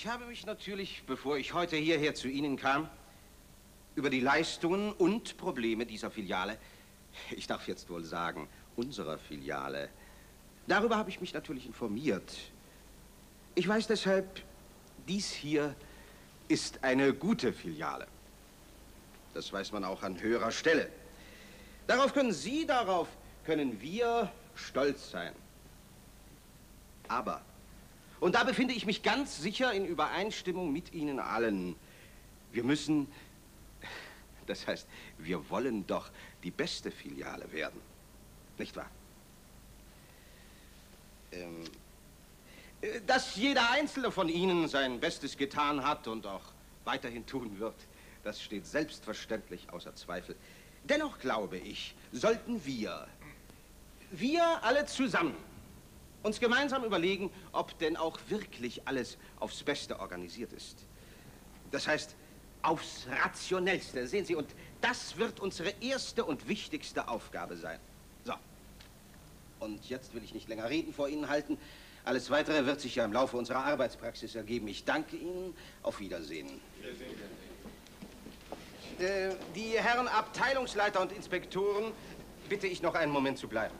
Ich habe mich natürlich, bevor ich heute hierher zu Ihnen kam, über die Leistungen und Probleme dieser Filiale, ich darf jetzt wohl sagen, unserer Filiale, darüber habe ich mich natürlich informiert. Ich weiß deshalb, dies hier ist eine gute Filiale. Das weiß man auch an höherer Stelle. Darauf können Sie, darauf können wir stolz sein. Aber, und da befinde ich mich ganz sicher in Übereinstimmung mit Ihnen allen, wir müssen, das heißt, wir wollen doch die beste Filiale werden. Nicht wahr? Ähm, äh, dass jeder einzelne von Ihnen sein Bestes getan hat und auch weiterhin tun wird, das steht selbstverständlich außer Zweifel. Dennoch glaube ich, sollten wir, wir alle zusammen, uns gemeinsam überlegen, ob denn auch wirklich alles aufs Beste organisiert ist. Das heißt, aufs Rationellste, sehen Sie, und das wird unsere erste und wichtigste Aufgabe sein. So. Und jetzt will ich nicht länger Reden vor Ihnen halten. Alles Weitere wird sich ja im Laufe unserer Arbeitspraxis ergeben. Ich danke Ihnen. Auf Wiedersehen. Wiedersehen. Äh, die Herren Abteilungsleiter und Inspektoren bitte ich noch einen Moment zu bleiben.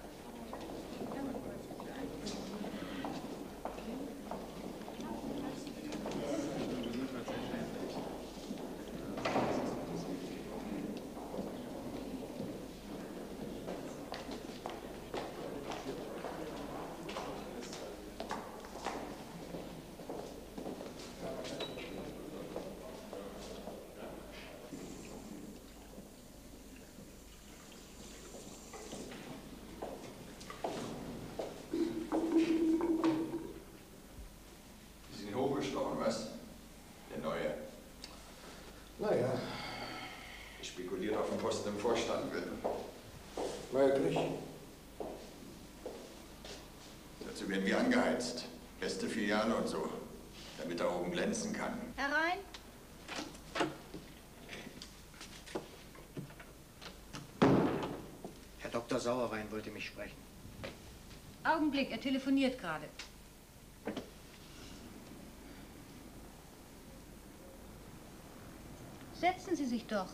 Wollte mich sprechen. Augenblick, er telefoniert gerade. Setzen Sie sich doch.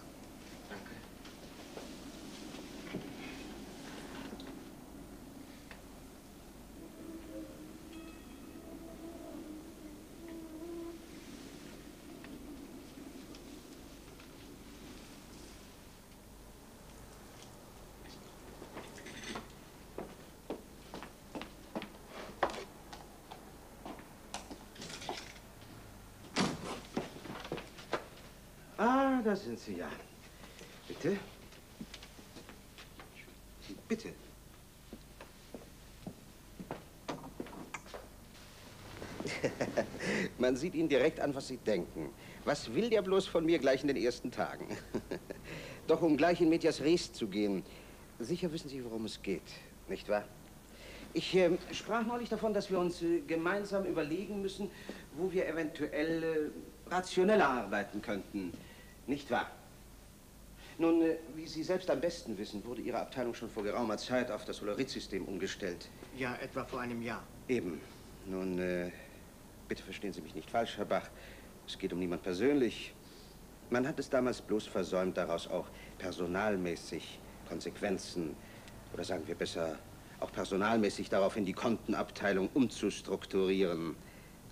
Da sind Sie ja. Bitte? Bitte. Man sieht Ihnen direkt an, was Sie denken. Was will der bloß von mir gleich in den ersten Tagen? Doch um gleich in Medias Res zu gehen, sicher wissen Sie, worum es geht, nicht wahr? Ich äh, sprach neulich davon, dass wir uns äh, gemeinsam überlegen müssen, wo wir eventuell äh, rationeller arbeiten könnten. Nicht wahr? Nun, äh, wie Sie selbst am besten wissen, wurde Ihre Abteilung schon vor geraumer Zeit auf das Solarit-System umgestellt. Ja, etwa vor einem Jahr. Eben. Nun, äh, bitte verstehen Sie mich nicht falsch, Herr Bach. Es geht um niemand persönlich. Man hat es damals bloß versäumt, daraus auch personalmäßig Konsequenzen, oder sagen wir besser, auch personalmäßig darauf in die Kontenabteilung umzustrukturieren.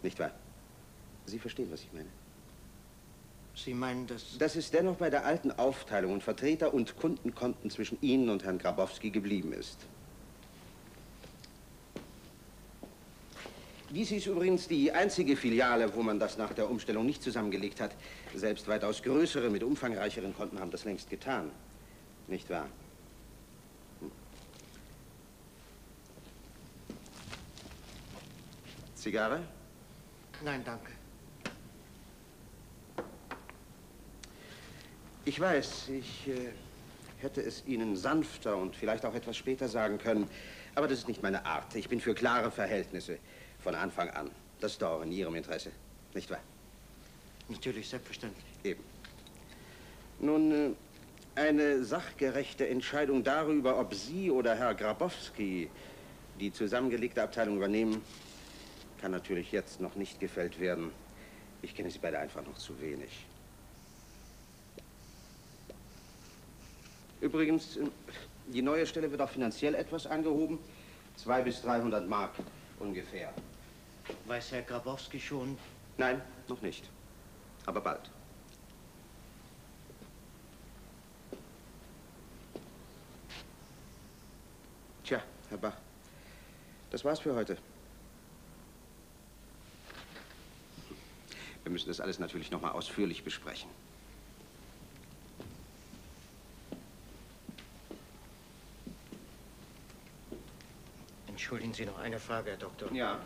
Nicht wahr? Sie verstehen, was ich meine. Sie meinen, dass... Dass es dennoch bei der alten Aufteilung und Vertreter- und Kundenkonten zwischen Ihnen und Herrn Grabowski geblieben ist. Dies ist übrigens die einzige Filiale, wo man das nach der Umstellung nicht zusammengelegt hat. Selbst weitaus größere, mit umfangreicheren Konten haben das längst getan. Nicht wahr? Hm. Zigarre? Nein, danke. Ich weiß, ich äh, hätte es Ihnen sanfter und vielleicht auch etwas später sagen können, aber das ist nicht meine Art. Ich bin für klare Verhältnisse von Anfang an. Das ist doch auch in Ihrem Interesse, nicht wahr? Natürlich, selbstverständlich. Eben. Nun, äh, eine sachgerechte Entscheidung darüber, ob Sie oder Herr Grabowski die zusammengelegte Abteilung übernehmen, kann natürlich jetzt noch nicht gefällt werden. Ich kenne Sie beide einfach noch zu wenig. Übrigens, äh, die neue Stelle wird auch finanziell etwas angehoben. Zwei bis 300 Mark ungefähr. Weiß Herr Grabowski schon? Nein, noch nicht. Aber bald. Tja, Herr Bach, das war's für heute. Wir müssen das alles natürlich noch mal ausführlich besprechen. Entschuldigen Sie noch eine Frage, Herr Doktor. Ja,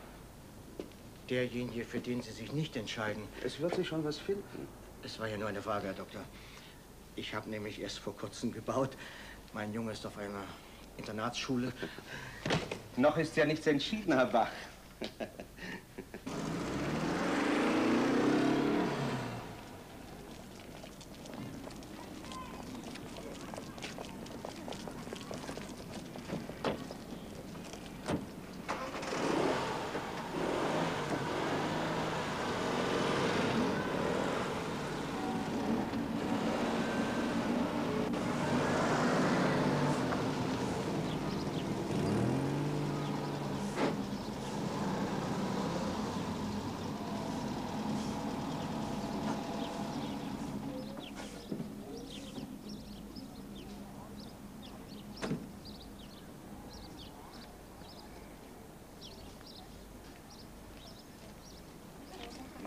Derjenige, für den Sie sich nicht entscheiden, es wird sich schon was finden. es war ja nur eine Frage, Herr Doktor. Ich habe nämlich erst vor kurzem gebaut. Mein Junge ist auf einer Internatsschule. Noch ist ja nichts entschieden, Herr Bach.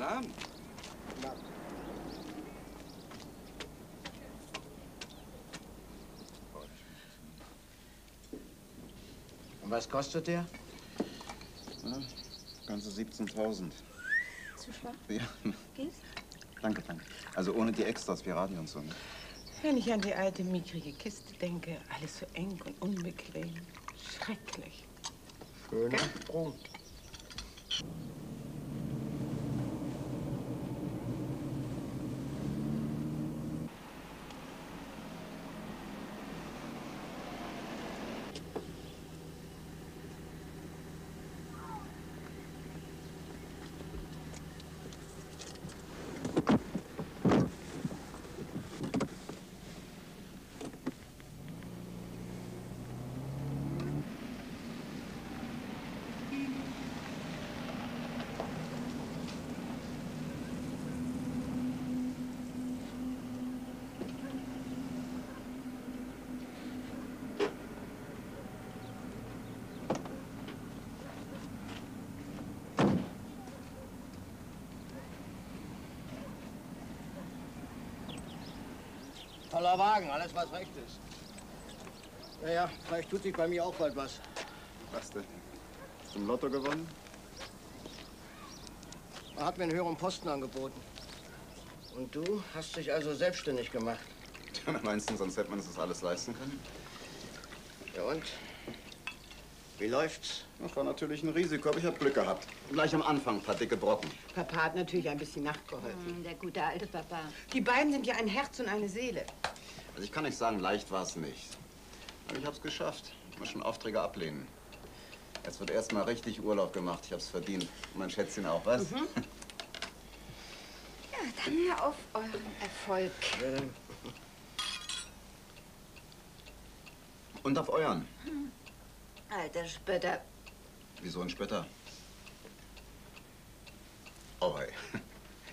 Na? Und was kostet der? Ja, ganze 17.000. Zu schwach? Ja, Geht's? danke, danke. Also ohne die Extras wie Radio und so. ne? Wenn ich an die alte, mickrige Kiste denke, alles so eng und unbequem. Schrecklich. Schöner Sprung. Toller Wagen, alles was recht ist. Naja, vielleicht tut sich bei mir auch bald was. Was denn? Hast du im Lotto gewonnen? Man hat mir einen höheren Posten angeboten. Und du hast dich also selbstständig gemacht. Tja, meinst du, sonst hätte man das alles leisten können? Ja und? Wie läuft's? Das war natürlich ein Risiko, aber ich habe Glück gehabt. Gleich am Anfang ein paar dicke Brocken. Papa hat natürlich ein bisschen nachgeholfen. Hm, Der gute alte Papa. Die beiden sind ja ein Herz und eine Seele. Also ich kann nicht sagen, leicht war es nicht. Aber ich habe es geschafft. Ich muss schon Aufträge ablehnen. Jetzt wird erst mal richtig Urlaub gemacht. Ich habe es verdient. Und mein Schätzchen auch, was? Ja, dann auf euren Erfolg. Äh, Und auf euren. Alter Spötter. Wieso ein Splitter? Oh, hey.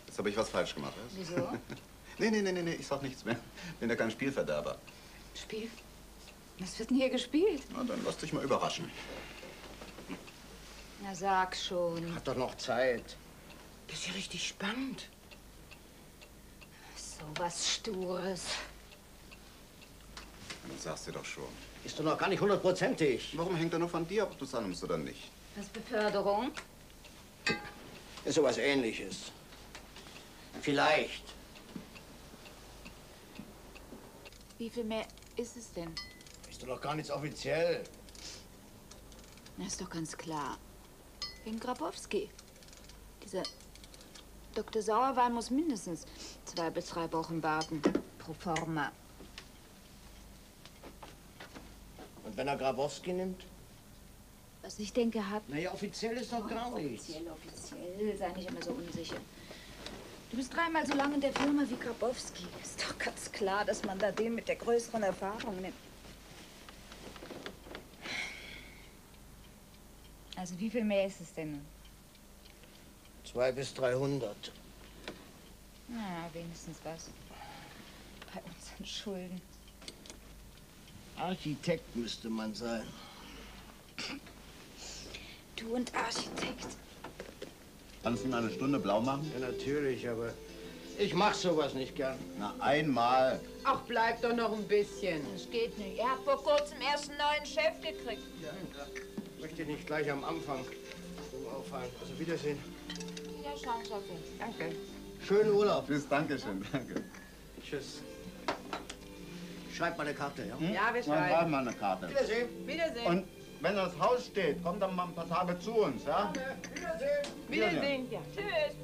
Jetzt habe ich was falsch gemacht, was? Wieso? Nee, nee, nee, nee, nee, ich sag nichts mehr. Bin ja kein Spielverderber. Spiel? Was wird denn hier gespielt? Na, dann lass dich mal überraschen. Na, sag schon. hat doch noch Zeit. Das ist ja richtig spannend. So was Stures. Dann sagst du doch schon. Ist doch noch gar nicht hundertprozentig. Warum hängt er nur von dir ab, ob du es annimmst oder nicht? Was Beförderung? Ist sowas ähnliches. Vielleicht. Wie viel mehr ist es denn? Ist doch noch gar nichts offiziell. Na, ist doch ganz klar. Wegen Grabowski. Dieser Dr. Sauerwein muss mindestens zwei bis drei Wochen warten. Pro forma. Und wenn er Grabowski nimmt? Was ich denke, hat Naja, offiziell ist doch gar nichts. Offiziell, offiziell, sei nicht immer so unsicher. Du bist dreimal so lange in der Firma wie Grabowski. Ist doch ganz klar, dass man da den mit der größeren Erfahrung nimmt. Also wie viel mehr ist es denn? Zwei bis 300. Na, wenigstens was. Bei unseren Schulden. Architekt müsste man sein. Du und Architekt. Kannst du ihn eine Stunde blau machen? Ja, natürlich, aber ich mach sowas nicht gern. Na, einmal. Ach, bleib doch noch ein bisschen. Das geht nicht. Er hat vor kurzem erst einen neuen Chef gekriegt. Ja, ja. Möchte nicht gleich am Anfang so auffallen. Also Wiedersehen. Auf ihn. Danke. Schönen Urlaub. Tschüss, danke schön, danke. Tschüss. Schreib mal eine Karte, ja? Ja, wir Dann schreiben schreiben. wir eine Karte. Wiedersehen. Wiedersehen. Und wenn das Haus steht, kommt dann mal ein paar Tage zu uns, ja? Wiedersehen. Wiedersehen, ja. Tschüss.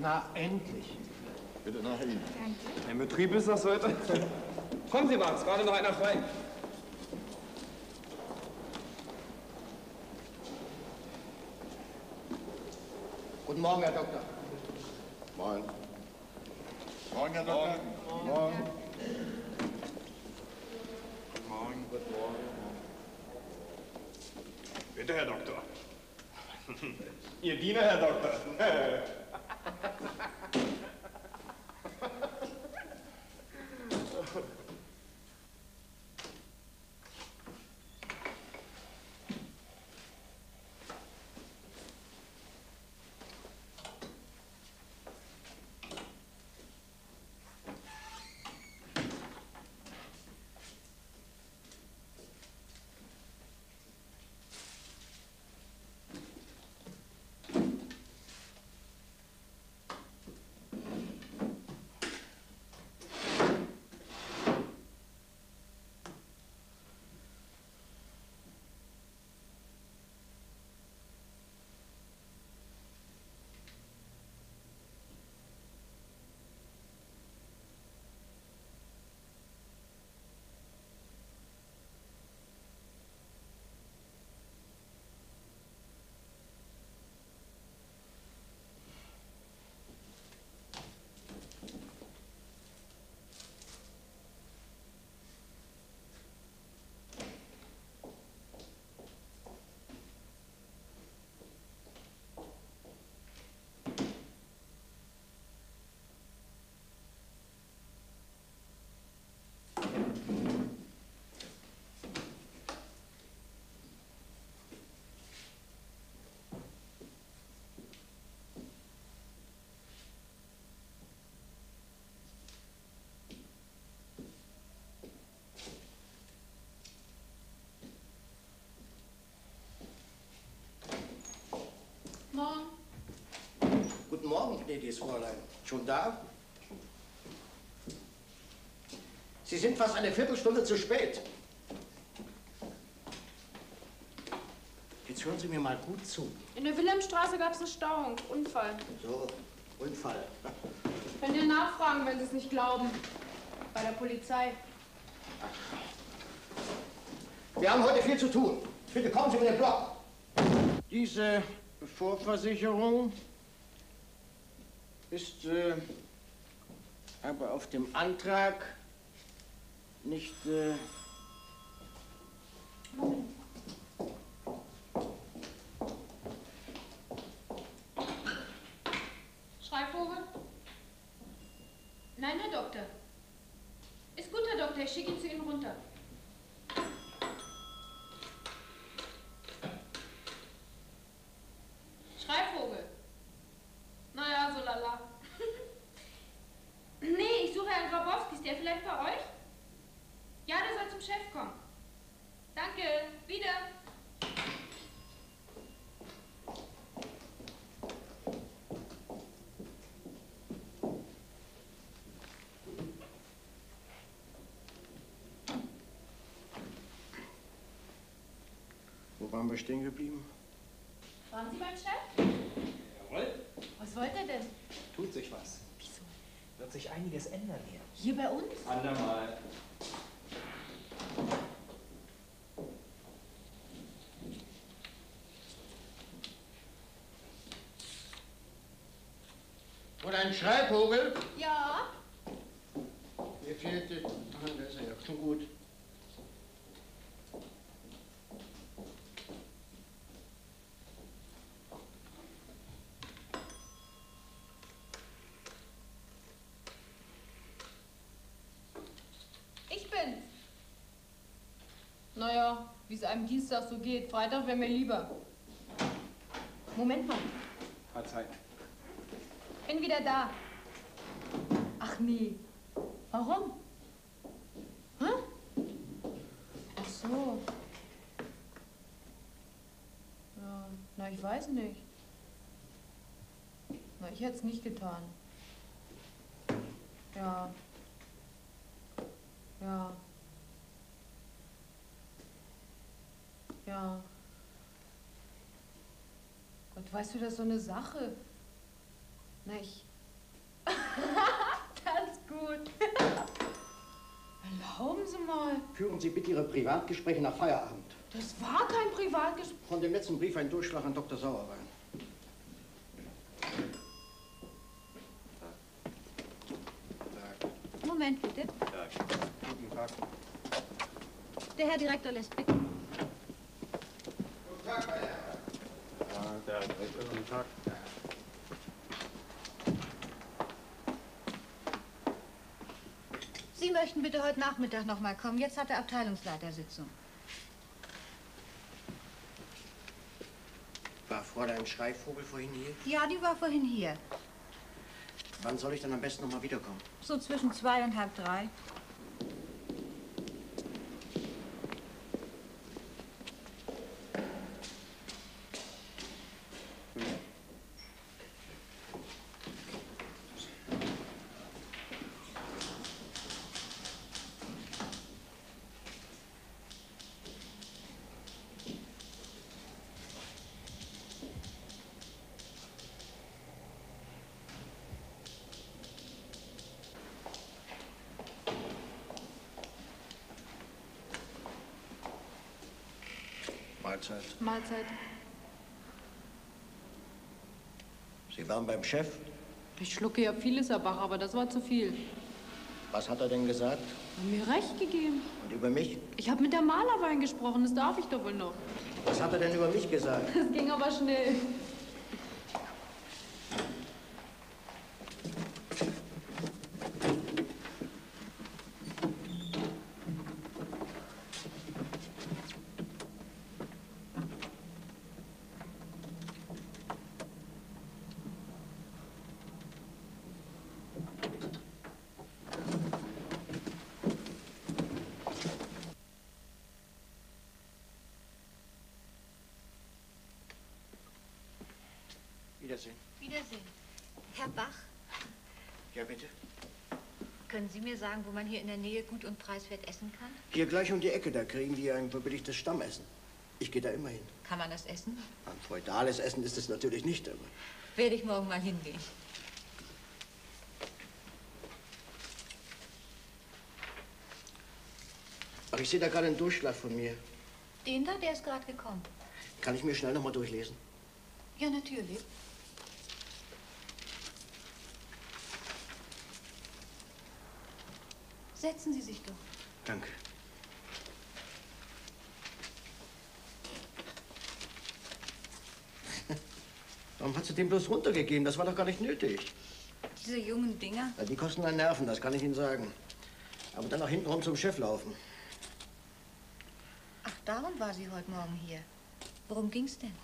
Na, endlich. Bitte nach Ihnen. Ein Betrieb ist das heute? Kommen Sie mal, es ist gerade noch einer frei. Guten Morgen, Herr Doktor. Morgen, gnädiges Fräulein. Schon da? Sie sind fast eine Viertelstunde zu spät. Jetzt hören Sie mir mal gut zu. In der Wilhelmstraße gab es eine Stauung. Unfall. So, Unfall. Könnt ihr nachfragen, wenn Sie es nicht glauben. Bei der Polizei. Wir haben heute viel zu tun. Bitte kommen Sie mit dem Block. Diese Vorversicherung ist äh, aber auf dem Antrag nicht. Äh, Schreibvogel? Nein, Herr Doktor. Ist gut, Herr Doktor. Ich schicke ihn zu Ihnen runter. Schreibvogel. Naja, so lala. nee, ich suche Herrn Grabowski. Ist der vielleicht bei euch? Ja, der soll zum Chef kommen. Danke. Wieder. Wo waren wir stehen geblieben? Waren Sie beim Chef? Jawohl. Was wollte er denn? Tut sich was. Wieso? Wird sich einiges ändern hier. Hier bei uns? Andermal. Oder ein Schreibvogel? Ja. Mir fehlte. Ah, da ist er ja. Schon gut. Ich bin's. Naja, wie es einem Dienstag so geht. Freitag wäre mir lieber. Moment mal, Hat Zeit. bin wieder da. Ach nee. Warum? Hä? Ach so. Ja, na, ich weiß nicht. Na, ich hätte es nicht getan. Ja. Ja. Ja. Gott, weißt du, das ist so eine Sache. Na, ich. ist gut. Erlauben Sie mal. Führen Sie bitte Ihre Privatgespräche nach Feierabend. Das war kein Privatgespräch. Von dem letzten Brief ein Durchschlag an Dr. Sauerwein. Moment bitte. Guten Tag. Der Herr Direktor lässt blicken. Ja, der Guten Tag. Sie möchten bitte heute Nachmittag noch mal kommen. Jetzt hat der Abteilungsleiter Sitzung. War Fräulein Schreibvogel vorhin hier? Ja, die war vorhin hier. Wann soll ich dann am besten noch mal wiederkommen? So zwischen zwei und halb drei. Mahlzeit. Mahlzeit. Sie waren beim Chef? Ich schlucke ja vieles, Herr Bach, aber das war zu viel. Was hat er denn gesagt? Hat mir recht gegeben. Und über mich? Ich habe mit der Malerwein gesprochen, das darf ich doch wohl noch. Was hat er denn über mich gesagt? Das ging aber schnell. Wiedersehen. Wiedersehen. Herr Bach, Ja, bitte. können Sie mir sagen, wo man hier in der Nähe gut und preiswert essen kann? Hier gleich um die Ecke, da kriegen die ein verbilligtes Stammessen. Ich gehe da immer hin. Kann man das essen? Ein feudales Essen ist es natürlich nicht, aber Werde ich morgen mal hingehen. Ach, ich sehe da gerade einen Durchschlag von mir. Den da, der ist gerade gekommen. Kann ich mir schnell noch mal durchlesen? Ja, natürlich. Setzen Sie sich doch. Danke. Warum hat sie den bloß runtergegeben? Das war doch gar nicht nötig. Diese jungen Dinger. Ja, die kosten an Nerven, das kann ich Ihnen sagen. Aber dann nach hinten rum zum Chef laufen. Ach, darum war sie heute Morgen hier. Worum ging's denn?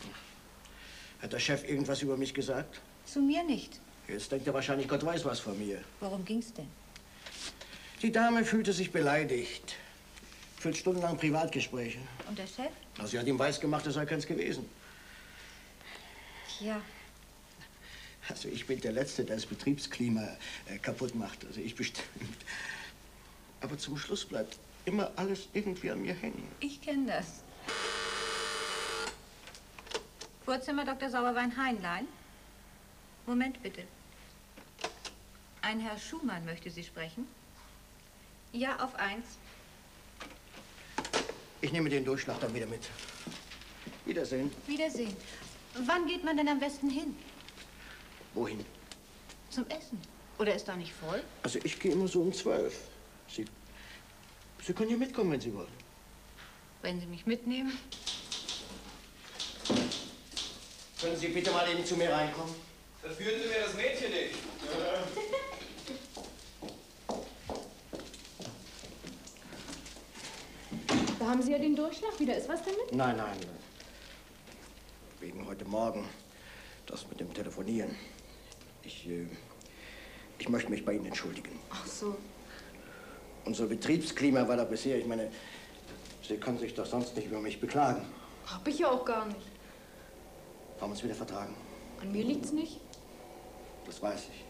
Hat der Chef irgendwas über mich gesagt? Zu mir nicht. Jetzt denkt er wahrscheinlich, Gott weiß was von mir. Worum ging's denn? Die Dame fühlte sich beleidigt. Führt stundenlang Privatgespräche. Und der Chef? Also sie hat ihm weisgemacht, es sei keins gewesen. Ja. Also ich bin der Letzte, der das Betriebsklima äh, kaputt macht. Also ich bestimmt. Aber zum Schluss bleibt immer alles irgendwie an mir hängen. Ich kenne das. Vorzimmer Dr. Sauerwein Heinlein. Moment bitte. Ein Herr Schumann möchte Sie sprechen. Ja, auf eins. Ich nehme den Durchschlag dann wieder mit. Wiedersehen. Wiedersehen. Wann geht man denn am besten hin? Wohin? Zum Essen. Oder ist da nicht voll? Also ich gehe immer so um zwölf. Sie, Sie können hier mitkommen, wenn Sie wollen. Wenn Sie mich mitnehmen. Können Sie bitte mal eben zu mir reinkommen? Verführen Sie mir das Mädchen nicht. Da haben Sie ja den Durchschlag wieder. Ist was damit? Nein, nein. Wegen heute Morgen. Das mit dem Telefonieren. Ich, äh, ich möchte mich bei Ihnen entschuldigen. Ach so. Unser Betriebsklima war da bisher, ich meine, Sie können sich doch sonst nicht über mich beklagen. Hab ich ja auch gar nicht. Haben uns wieder vertragen. An mir liegt's nicht. Das weiß ich.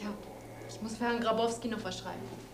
Tja, ich muss für Herrn Grabowski noch was schreiben.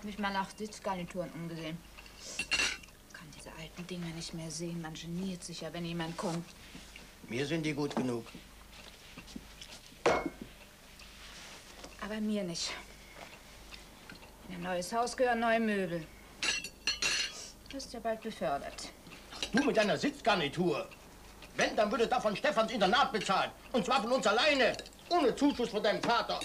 Hab mich mal nach Sitzgarnituren umgesehen. Kann diese alten Dinger nicht mehr sehen. Man geniert sich ja, wenn jemand kommt. Mir sind die gut genug. Aber mir nicht. In ein neues Haus gehören neue Möbel. Du wirst ja bald befördert. Du mit deiner Sitzgarnitur. Wenn, dann würde davon Stefans Internat bezahlen. Und zwar von uns alleine. Ohne Zuschuss von deinem Vater.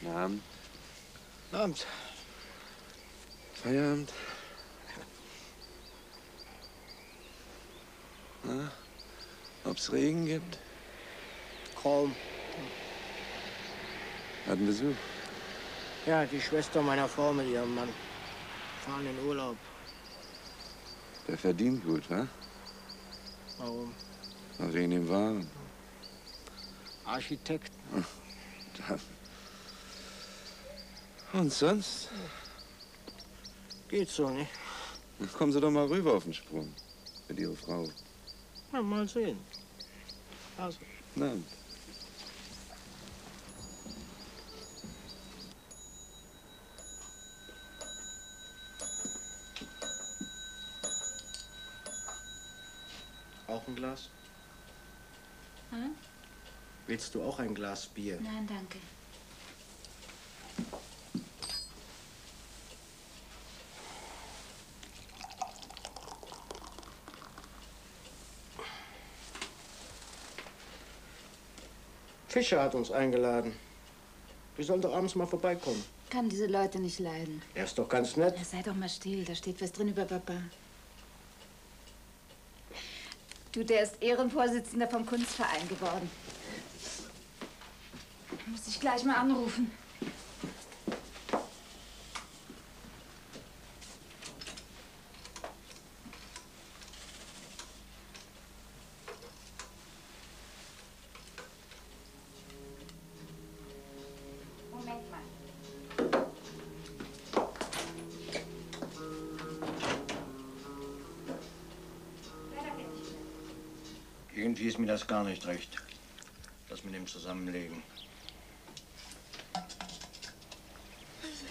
Guten Abend. Abend. Feierabend. Na, ob's Regen gibt? Kaum. Hatten Besuch. Ja, die Schwester meiner Frau mit ihrem Mann fahren in Urlaub. Der verdient gut, wa? Warum? Wegen dem Waren. Architekt. Da. Und sonst? Geht so, nicht? Kommen Sie doch mal rüber auf den Sprung. Mit Ihrer Frau. Na, mal sehen. Also. Na, Auch ein Glas? Hm? Willst du auch ein Glas Bier? Nein, danke. Fischer hat uns eingeladen. Wir sollen doch abends mal vorbeikommen. Kann diese Leute nicht leiden. Er ist doch ganz nett. Ja, sei doch mal still, da steht was drin über Papa. Du, der ist Ehrenvorsitzender vom Kunstverein geworden. Muss ich gleich mal anrufen. Mir das gar nicht recht. Das mit dem Zusammenlegen.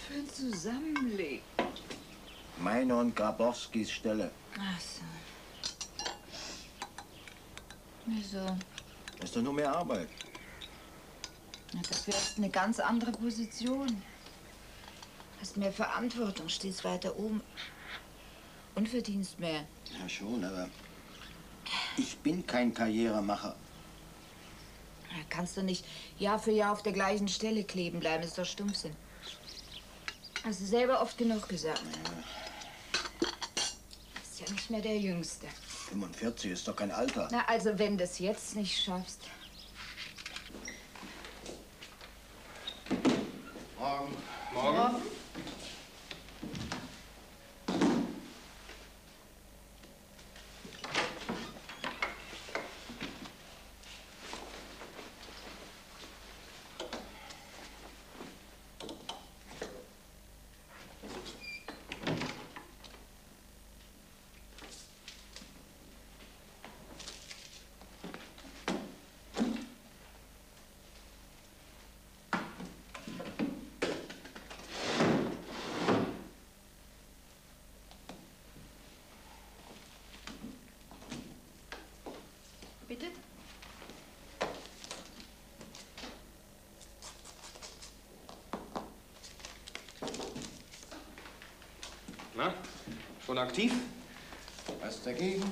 Für ein Zusammenlegen. Meine und Grabowskis Stelle. Ach so. Wieso? Ist doch nur mehr Arbeit. Ja, das wäre jetzt eine ganz andere Position. Hast mehr Verantwortung, stehst weiter oben. Und verdienst mehr. Ja, schon, aber ich bin kein Karrieremacher. Da kannst du nicht Jahr für Jahr auf der gleichen Stelle kleben bleiben. ist doch Stumpfsinn. Hast du selber oft genug gesagt. Ist ja nicht mehr der Jüngste. 45 ist doch kein Alter. Na, also wenn du es jetzt nicht schaffst. Morgen. Morgen. Bitte? Na, schon aktiv? Was dagegen?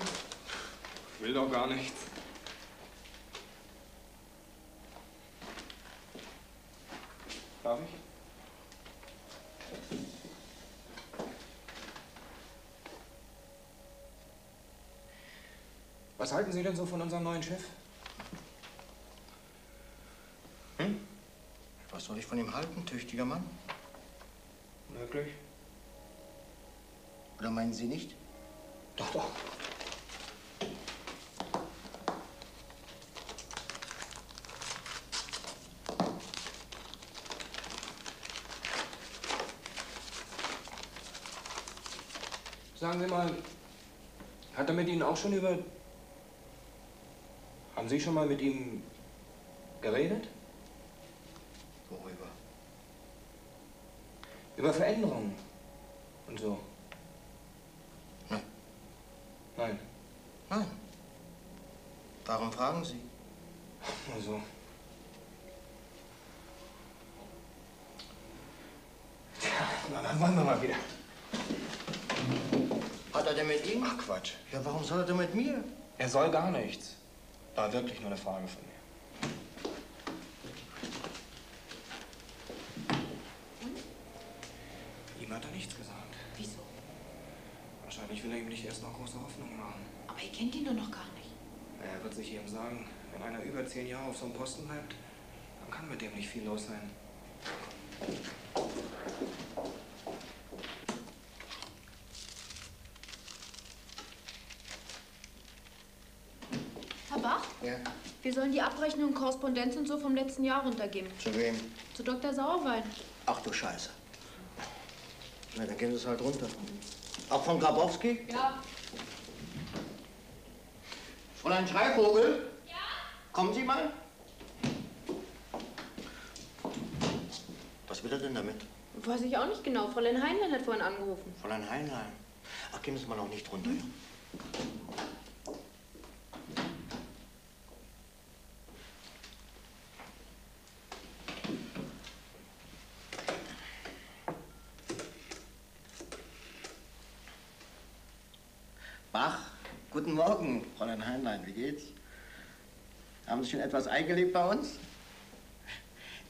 Will doch gar nichts. Darf ich? Was halten Sie denn so von unserem neuen Chef? Was soll ich von ihm halten, tüchtiger Mann? Wirklich? Oder meinen Sie nicht? Doch, doch. Sagen Sie mal, hat er mit Ihnen auch schon über... Haben Sie schon mal mit ihm geredet? Worüber? Über Veränderungen und so? Nein. Nein. Nein. Warum fragen Sie? Also. Tja, na, dann wollen wir mal wieder. Hat er denn mit Ihnen? Ach, Quatsch. Ja, warum soll er denn mit mir? Er soll gar nichts. War wirklich nur eine Frage von mir. Ihm hat er nichts gesagt. Wieso? Wahrscheinlich will er ihm nicht erst noch große Hoffnungen machen. Aber ihr kennt ihn doch noch gar nicht. Er wird sich eben sagen, wenn einer über zehn Jahre auf so einem Posten bleibt, dann kann mit dem nicht viel los sein. Herr Bach? Ja. Wir sollen die Abrechnung und Korrespondenz und so vom letzten Jahr runtergeben. Zu wem? Zu Dr. Sauerwein. Ach du Scheiße. Na, dann gehen Sie es halt runter. Auch von Grabowski? Ja. Fräulein Schreivogel? Ja? Kommen Sie mal. Was will er denn damit? Weiß ich auch nicht genau. Fräulein Heinlein hat vorhin angerufen. Fräulein Heinlein. Ach, gehen Sie mal noch nicht runter. Ja? Bach, guten Morgen, Fräulein Heinlein. Wie geht's? Haben Sie schon etwas eingelebt bei uns?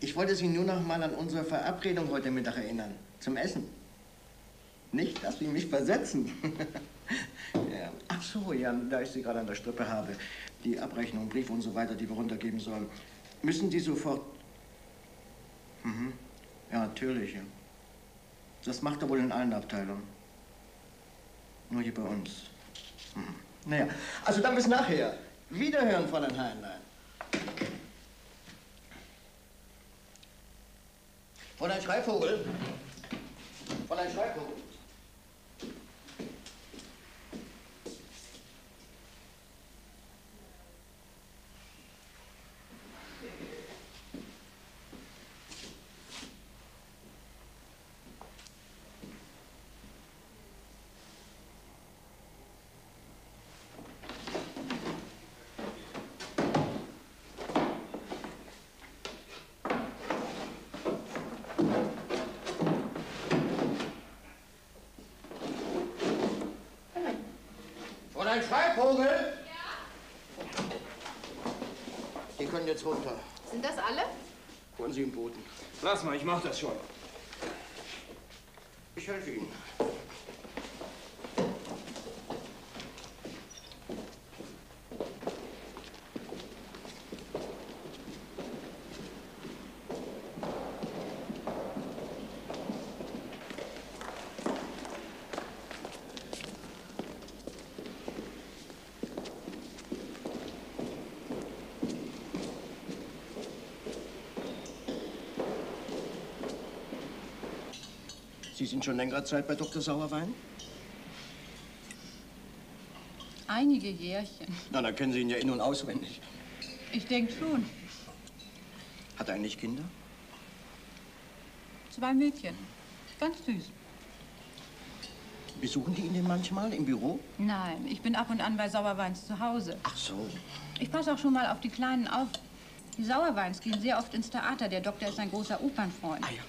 Ich wollte Sie nur noch mal an unsere Verabredung heute Mittag erinnern. Zum Essen. Nicht, dass Sie mich versetzen. ja. Ach so, ja, da ich Sie gerade an der Strippe habe. Die Abrechnung, Briefe und so weiter, die wir runtergeben sollen. Müssen die sofort... Mhm. Ja, natürlich, ja. Das macht er wohl in allen Abteilungen. Nur hier bei uns. Hm. Naja, also dann bis nachher. Wiederhören, Fräulein Heinlein. Fräulein Schreivogel. Fräulein Schreivogel. Schreivogel. Ja? Die können jetzt runter. Sind das alle? Holen Sie den Boden. Lass mal, ich mach das schon. Ich helfe Ihnen. Schon längere Zeit bei Dr. Sauerwein? Einige Jährchen. Na, dann kennen Sie ihn ja in- und auswendig. Ich denke schon. Hat er eigentlich Kinder? Zwei Mädchen. Ganz süß. Besuchen die ihn denn manchmal im Büro? Nein, ich bin ab und an bei Sauerweins zu Hause. Ach so. Ich passe auch schon mal auf die Kleinen auf. Die Sauerweins gehen sehr oft ins Theater. Der Doktor ist ein großer Opernfreund. Ah ja.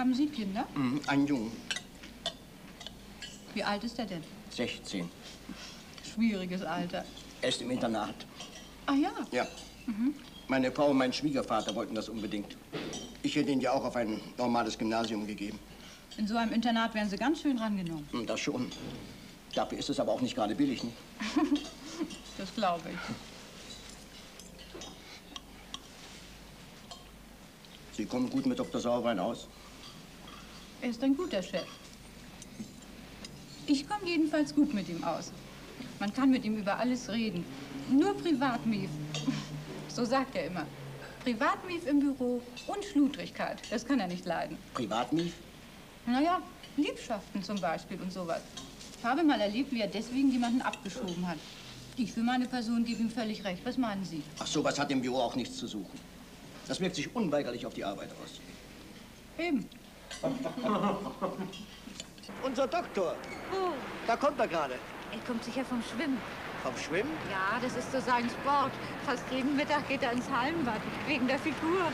Haben Sie Kinder? Mhm, ein Jungen, Wie alt ist er denn? 16. Schwieriges Alter. Er ist im Internat. Ah ja. Ja. Meine Frau und mein Schwiegervater wollten das unbedingt. Ich hätte ihn ja auch auf ein normales Gymnasium gegeben. In so einem Internat werden Sie ganz schön rangenommen. Hm, Das schon. Dafür ist es aber auch nicht gerade billig. Ne? Das glaube ich. Sie kommen gut mit Dr. Sauerwein aus. Er ist ein guter Chef. Ich komme jedenfalls gut mit ihm aus. Man kann mit ihm über alles reden. Nur Privatmief. So sagt er immer. Privatmief im Büro und Schludrigkeit. Das kann er nicht leiden. Privatmief? Naja, Liebschaften zum Beispiel und sowas. Ich habe mal erlebt, wie er deswegen jemanden abgeschoben hat. Ich für meine Person gebe ihm völlig recht. Was meinen Sie? Ach, sowas hat im Büro auch nichts zu suchen. Das wirkt sich unweigerlich auf die Arbeit aus. Eben. Unser Doktor. Da kommt er gerade. Er kommt sicher vom Schwimmen. Vom Schwimmen? Ja, das ist so sein Sport. Fast jeden Mittag geht er ins Hallenbad. Wegen der Figur.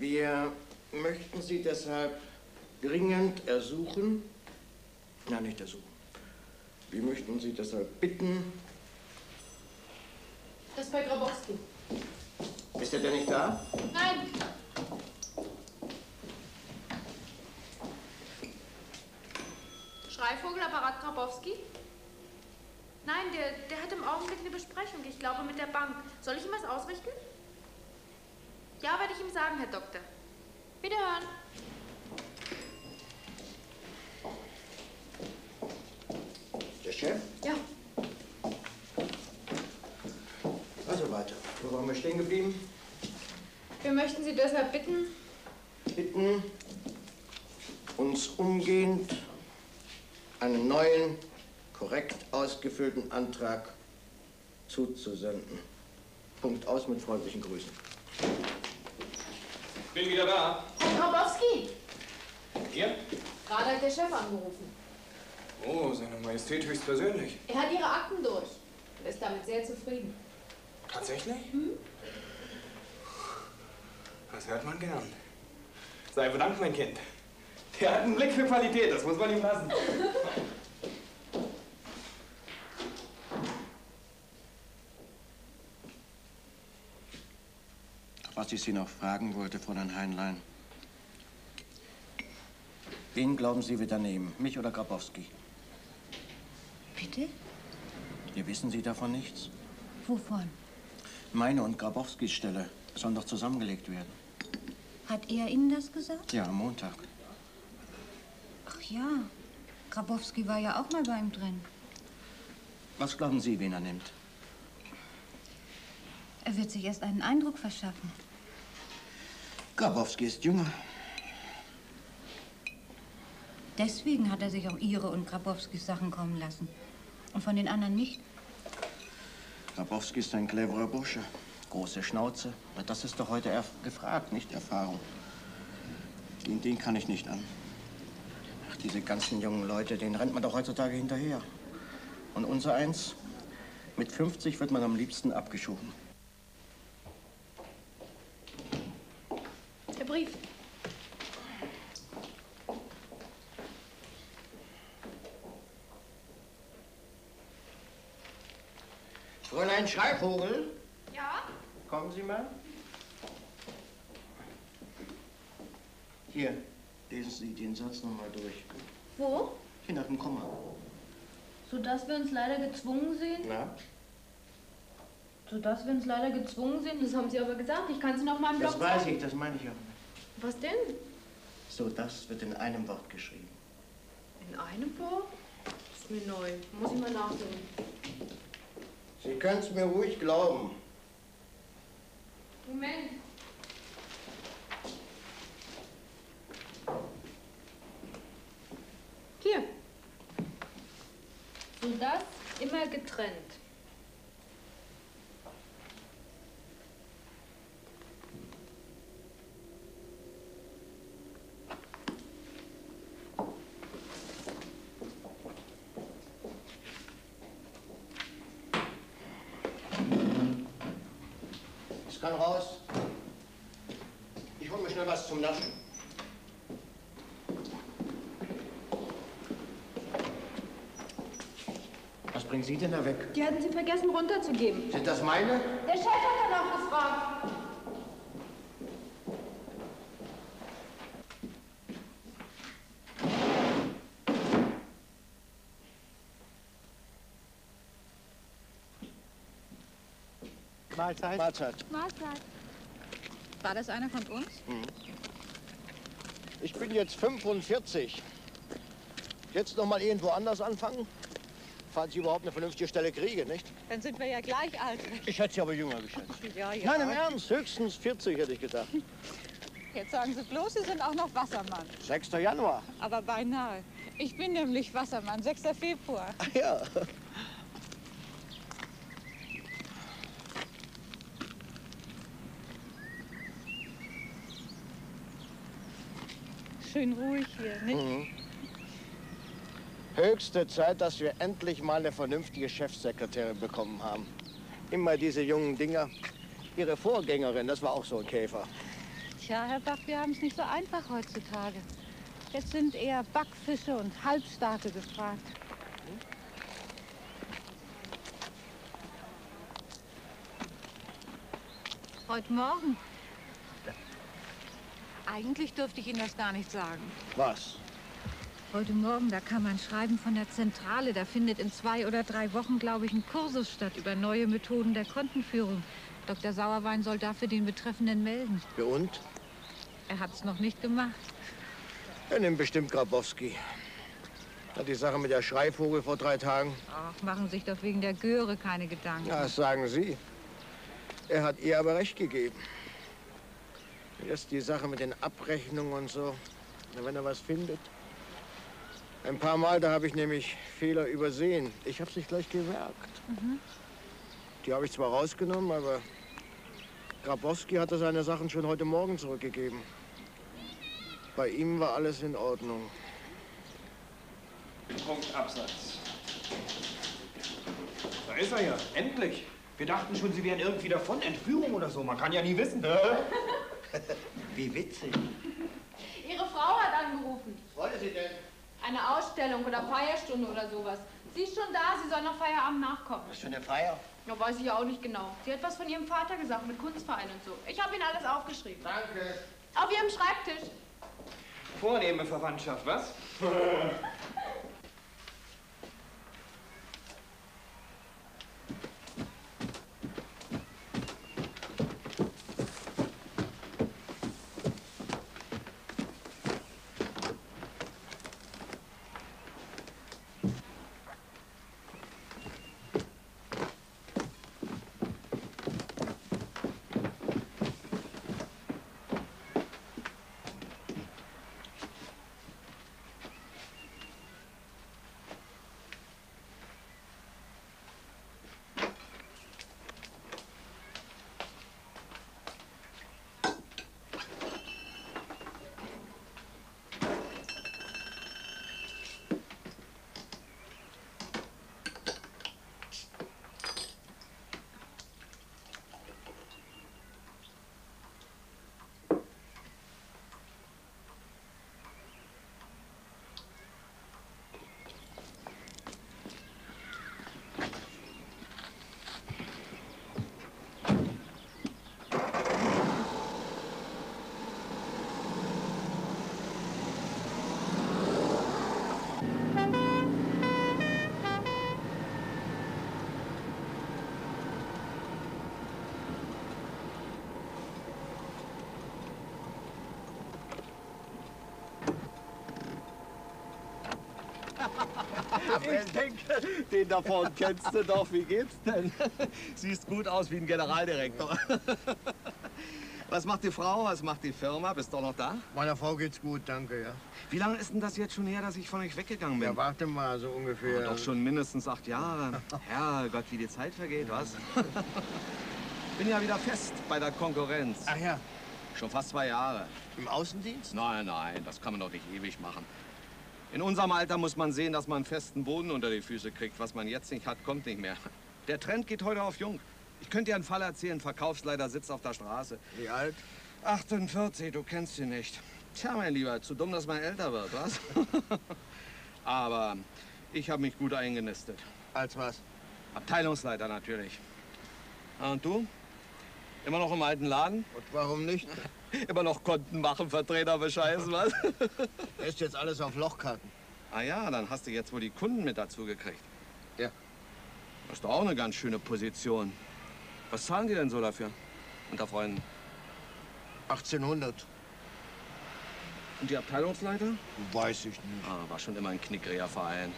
Wir möchten Sie deshalb dringend ersuchen, nein, nicht ersuchen, wir möchten Sie deshalb bitten, Das ist bei Grabowski. ist er denn nicht da? Nein. Schreivogel, Apparat Grabowski? Nein, der, der hat im Augenblick eine Besprechung, ich glaube mit der Bank. Soll ich ihm was ausrichten? Ja, werde ich ihm sagen, Herr Doktor. Wiederhören. Der Chef? Ja. Also weiter. Wo waren wir stehen geblieben? Wir möchten Sie deshalb bitten, Bitten, uns umgehend einen neuen, korrekt ausgefüllten Antrag zuzusenden. Punkt aus mit freundlichen Grüßen. Bin wieder da. Herr Grabowski, Ihr? Gerade hat der Chef angerufen. Oh, seine Majestät höchstpersönlich. Er hat ihre Akten durch und ist damit sehr zufrieden. Tatsächlich? Das hört man gern. Sei bedankt, mein Kind. Der hat einen Blick für Qualität, das muss man ihm lassen. Was ich Sie noch fragen wollte, Fräulein Heinlein. Wen glauben Sie wird er nehmen? Mich oder Grabowski? Bitte? Ja, wissen Sie davon nichts? Wovon? Meine und Grabowskis Stelle sollen doch zusammengelegt werden. Hat er Ihnen das gesagt? Ja, am Montag. Ach ja. Grabowski war ja auch mal bei ihm drin. Was glauben Sie, wen er nimmt? Er wird sich erst einen Eindruck verschaffen. Grabowski ist jünger. Deswegen hat er sich auch Ihre und Grabowskis Sachen kommen lassen. Und von den anderen nicht. Grabowski ist ein cleverer Bursche. Große Schnauze. Na, Das ist doch heute gefragt, nicht Erfahrung. Gegen den kann ich nicht an. Ach, diese ganzen jungen Leute, denen rennt man doch heutzutage hinterher. Und unser eins, mit 50 wird man am liebsten abgeschoben. Brief. Fräulein Schreibvogel, Ja? kommen Sie mal. Hier, lesen Sie den Satz noch mal durch. Wo? Hier nach dem Komma. Sodass wir uns leider gezwungen sehen? Na? Sodass wir uns leider gezwungen sehen? Das haben Sie aber gesagt. Ich kann Sie noch mal im Blog Das weiß ich, das meine ich auch. Was denn? So, das wird in einem Wort geschrieben. In einem Wort? Ist mir neu. Muss ich mal nachsehen. Sie können es mir ruhig glauben. Moment. Hier. Sodass immer getrennt. Ich kann raus. Ich hol mir schnell was zum Naschen. Was bringen Sie denn da weg? Die hatten Sie vergessen runterzugeben. Sind das meine? Der Chef hat danach gefragt. Mahlzeit. Mahlzeit. Mahlzeit. War das einer von uns? Hm. Ich bin jetzt 45. Jetzt noch mal irgendwo anders anfangen? Falls ich überhaupt eine vernünftige Stelle kriege, nicht? Dann sind wir ja gleich alt. Ich hätte sie aber jünger geschätzt. Ja, ja. Nein, im Ernst, höchstens 40 hätte ich gedacht. Jetzt sagen Sie bloß, Sie sind auch noch Wassermann. 6. Januar. Aber beinahe. Ich bin nämlich Wassermann, 6. Februar. Ach ja. Schön ruhig hier, nicht? Mhm. Höchste Zeit, dass wir endlich mal eine vernünftige Chefsekretärin bekommen haben. Immer diese jungen Dinger. Ihre Vorgängerin, das war auch so ein Käfer. Tja, Herr Bach, wir haben es nicht so einfach heutzutage. Jetzt sind eher Backfische und Halbstarke gefragt. Heute Morgen. Eigentlich dürfte ich Ihnen das gar nicht sagen. Was? Heute Morgen, da kam ein Schreiben von der Zentrale. Da findet in zwei oder drei Wochen, glaube ich, ein Kursus statt über neue Methoden der Kontenführung. Dr. Sauerwein soll dafür den Betreffenden melden. Ja, und? Er hat es noch nicht gemacht. Er nimmt bestimmt Grabowski. Hat die Sache mit der Schreivogel vor drei Tagen. Ach, machen sich doch wegen der Göre keine Gedanken. Ja, das sagen Sie. Er hat ihr aber recht gegeben. Erst die Sache mit den Abrechnungen und so. Na, wenn er was findet. Ein paar Mal, da habe ich nämlich Fehler übersehen. Ich habe sich gleich gemerkt. Mhm. Die habe ich zwar rausgenommen, aber Grabowski hatte seine Sachen schon heute Morgen zurückgegeben. Bei ihm war alles in Ordnung. Punkt Absatz. Da ist er ja, endlich. Wir dachten schon, Sie wären irgendwie davon. Entführung oder so. Man kann ja nie wissen. Wie witzig. Ihre Frau hat angerufen. Was wollte sie denn? Eine Ausstellung oder Feierstunde oder sowas. Sie ist schon da, sie soll nach Feierabend nachkommen. Was für eine Feier? Ja, weiß ich auch nicht genau. Sie hat was von ihrem Vater gesagt, mit Kunstverein und so. Ich habe Ihnen alles aufgeschrieben. Danke. Auf Ihrem Schreibtisch. Vornehme Verwandtschaft, was? Ich denke, den davon kennst du doch. Wie geht's denn? Siehst gut aus wie ein Generaldirektor. Was macht die Frau? Was macht die Firma? Bist du noch da? Meiner Frau geht's gut, danke, ja. Wie lange ist denn das jetzt schon her, dass ich von euch weggegangen bin? Ja, warte mal, so ungefähr. doch schon mindestens acht Jahre. Herrgott, wie die Zeit vergeht, was? Bin ja wieder fest bei der Konkurrenz. Ach ja. Schon fast zwei Jahre. Im Außendienst? Nein, nein, das kann man doch nicht ewig machen. In unserem Alter muss man sehen, dass man festen Boden unter die Füße kriegt. Was man jetzt nicht hat, kommt nicht mehr. Der Trend geht heute auf jung. Ich könnte dir einen Fall erzählen. Verkaufsleiter sitzt auf der Straße. Wie alt? 48, du kennst ihn nicht. Tja, mein Lieber, zu dumm, dass man älter wird, was? Aber ich habe mich gut eingenistet. Als was? Abteilungsleiter natürlich. Und du? Immer noch im alten Laden? Und warum nicht? Immer noch Konten machen, Vertreter bescheißen, was? Ist jetzt alles auf Lochkarten. Ah ja, dann hast du jetzt wohl die Kunden mit dazu gekriegt. Ja. Das ist doch auch eine ganz schöne Position. Was zahlen die denn so dafür? Unter Freunden? 1800. Und die Abteilungsleiter? Weiß ich nicht. Ah, war schon immer ein knickriger Verein.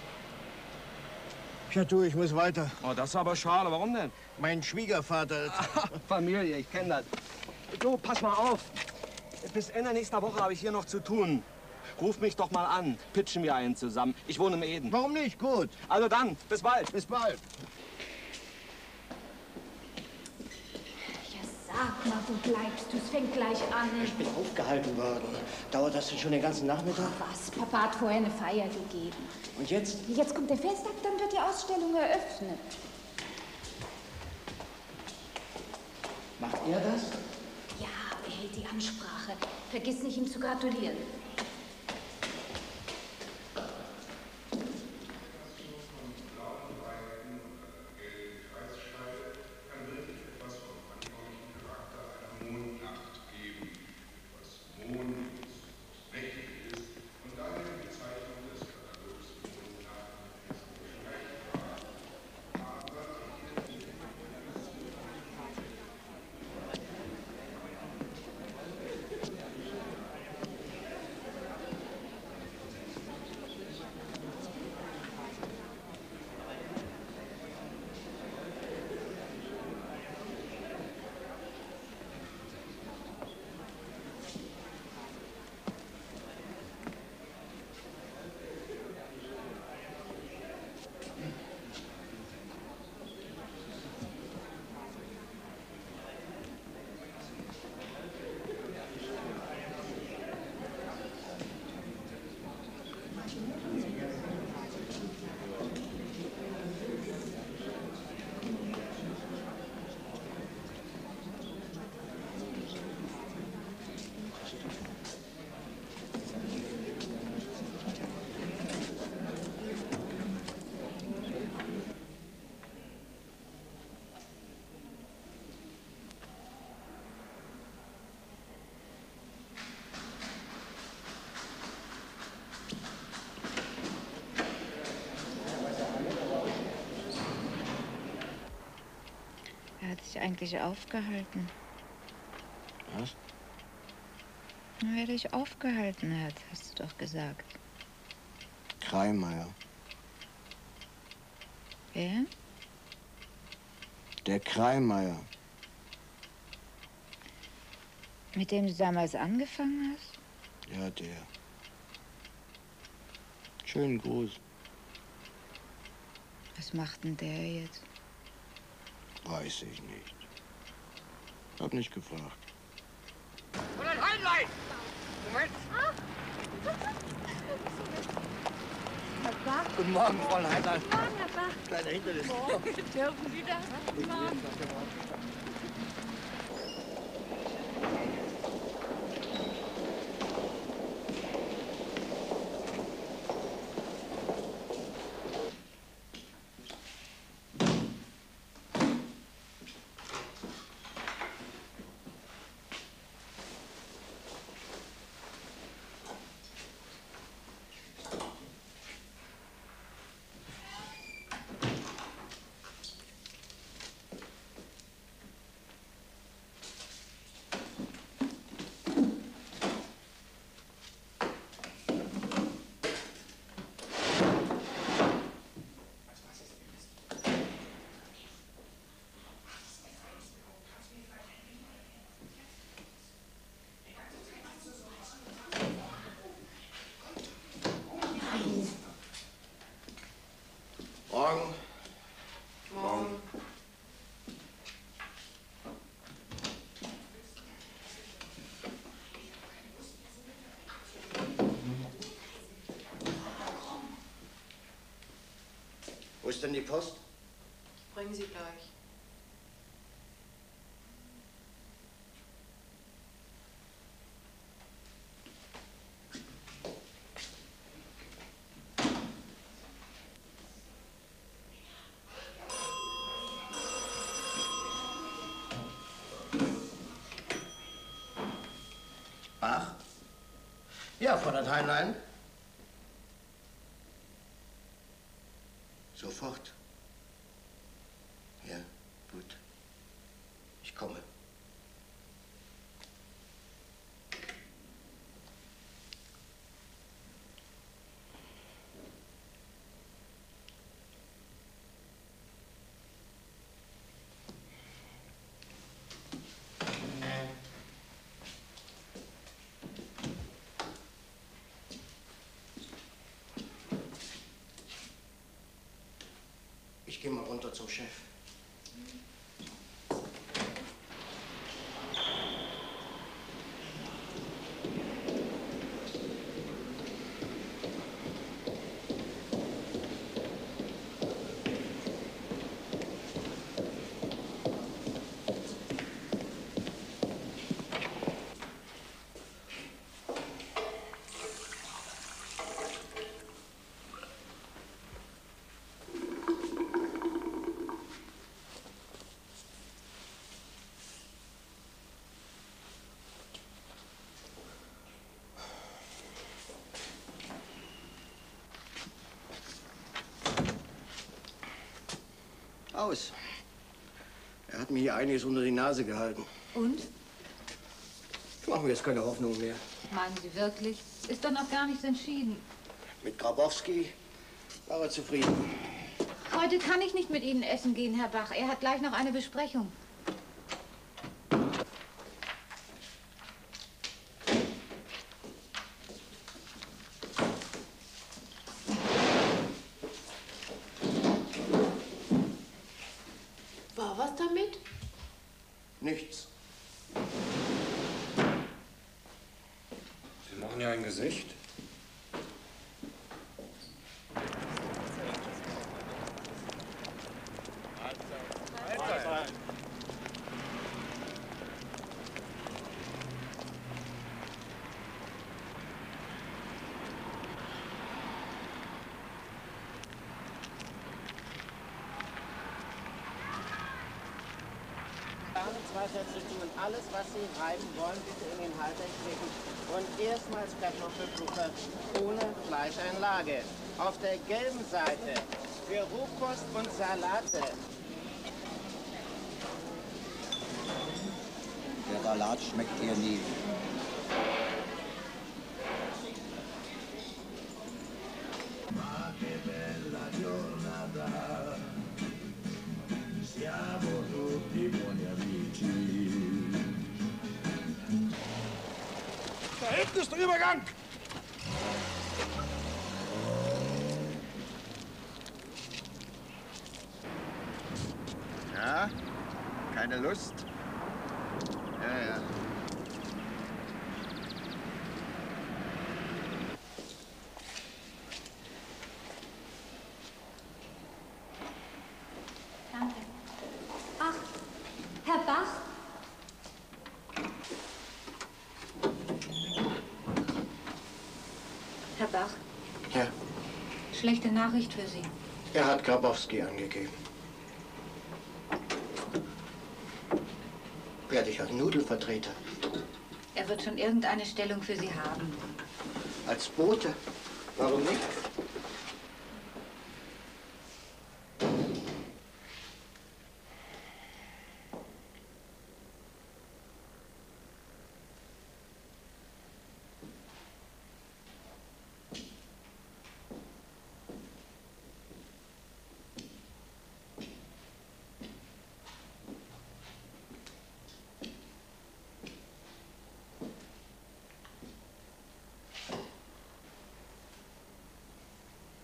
Ja, du, ich muss weiter. Oh, das ist aber schade. Warum denn? Mein Schwiegervater. Familie, ich kenne das. Du, pass mal auf. Bis Ende nächster Woche habe ich hier noch zu tun. Ruf mich doch mal an. Pitchen wir einen zusammen. Ich wohne im Eden. Warum nicht? Gut. Also dann, bis bald. Bis bald. Ja, sag mal, wo bleibst du? Es fängt gleich an. Ich bin aufgehalten worden. Dauert das denn schon den ganzen Nachmittag? Was? Papa hat vorher eine Feier gegeben. Und jetzt? Jetzt kommt der Festtag, dann wird die Ausstellung eröffnet. Macht er das? Die Ansprache. Vergiss nicht, ihm zu gratulieren. Eigentlich aufgehalten? Was? Wer dich aufgehalten hat, hast du doch gesagt. Kreimeier. Wer? Der Kreimeier. Mit dem du damals angefangen hast? Ja, der. Schönen Gruß. Was macht denn der jetzt? Weiß ich nicht. Hab nicht gefragt. Und ein Heinlein! Moment! Herr Bach. Guten Morgen, Frau Leiter. Guten Morgen, Herr Bach. Kleiner Hindernis. Morgen. Dürfen Sie das? Guten. Morgen. Morgen. Wo ist denn die Post? Bringen Sie gleich. Bach? Ja, Fräulein Heinlein. Sofort. Ja, gut. Ich komme. Ich gehe mal runter zum Chef. Aus. Er hat mir hier einiges unter die Nase gehalten. Und? Ich mache mir jetzt keine Hoffnung mehr. Meinen Sie wirklich? Ist doch noch gar nichts entschieden. Mit Grabowski war er zufrieden. Heute kann ich nicht mit Ihnen essen gehen, Herr Bach. Er hat gleich noch eine Besprechung. War was damit? Nichts. Sie machen ja ein Gesicht. Zwei Verpflichtungen. Alles, was Sie reiben wollen, bitte in den Halter stecken. Und erstmals Kartoffelsuppe ohne Fleischeinlage. Auf der gelben Seite für Rohkost und Salate. Salat schmeckt hier nie. Schlechte Nachricht für Sie. er hat Grabowski angegeben. Werde ich als Nudelvertreter. Er wird schon irgendeine Stellung für Sie haben. Als Bote? Warum nicht?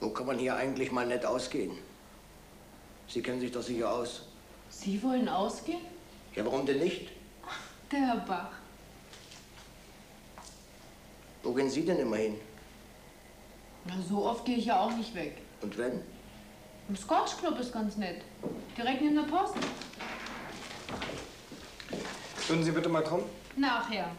Wo kann man hier eigentlich mal nett ausgehen? Sie kennen sich doch sicher aus. Sie wollen ausgehen? Ja, warum denn nicht? Der Herr Bach. Wo gehen Sie denn immer hin? Na, so oft gehe ich ja auch nicht weg. Und wenn? Im Scotch Club ist ganz nett. Direkt neben der Post. Würden Sie bitte mal kommen? Nachher.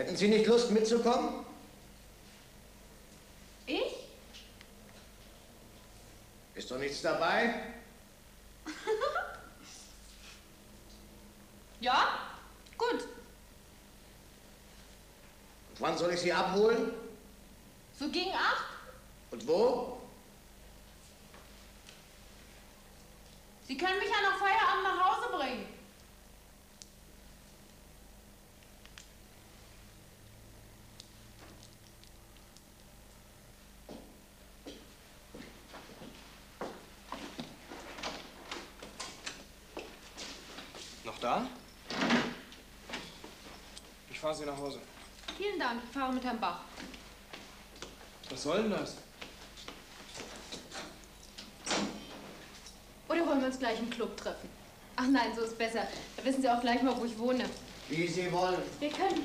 Hätten Sie nicht Lust mitzukommen? Ich? Ist doch nichts dabei? Ja? Gut. Wann soll ich Sie abholen? So gegen acht? Und wo? Sie können mich ja nach Feierabend nach Hause bringen. Noch da? Ich fahre Sie nach Hause. Dank. Ich fahre mit Herrn Bach. Was soll denn das? Oder wollen wir uns gleich im Club treffen? Ach nein, so ist besser. Da wissen Sie auch gleich mal, wo ich wohne. Wie Sie wollen. Wir können.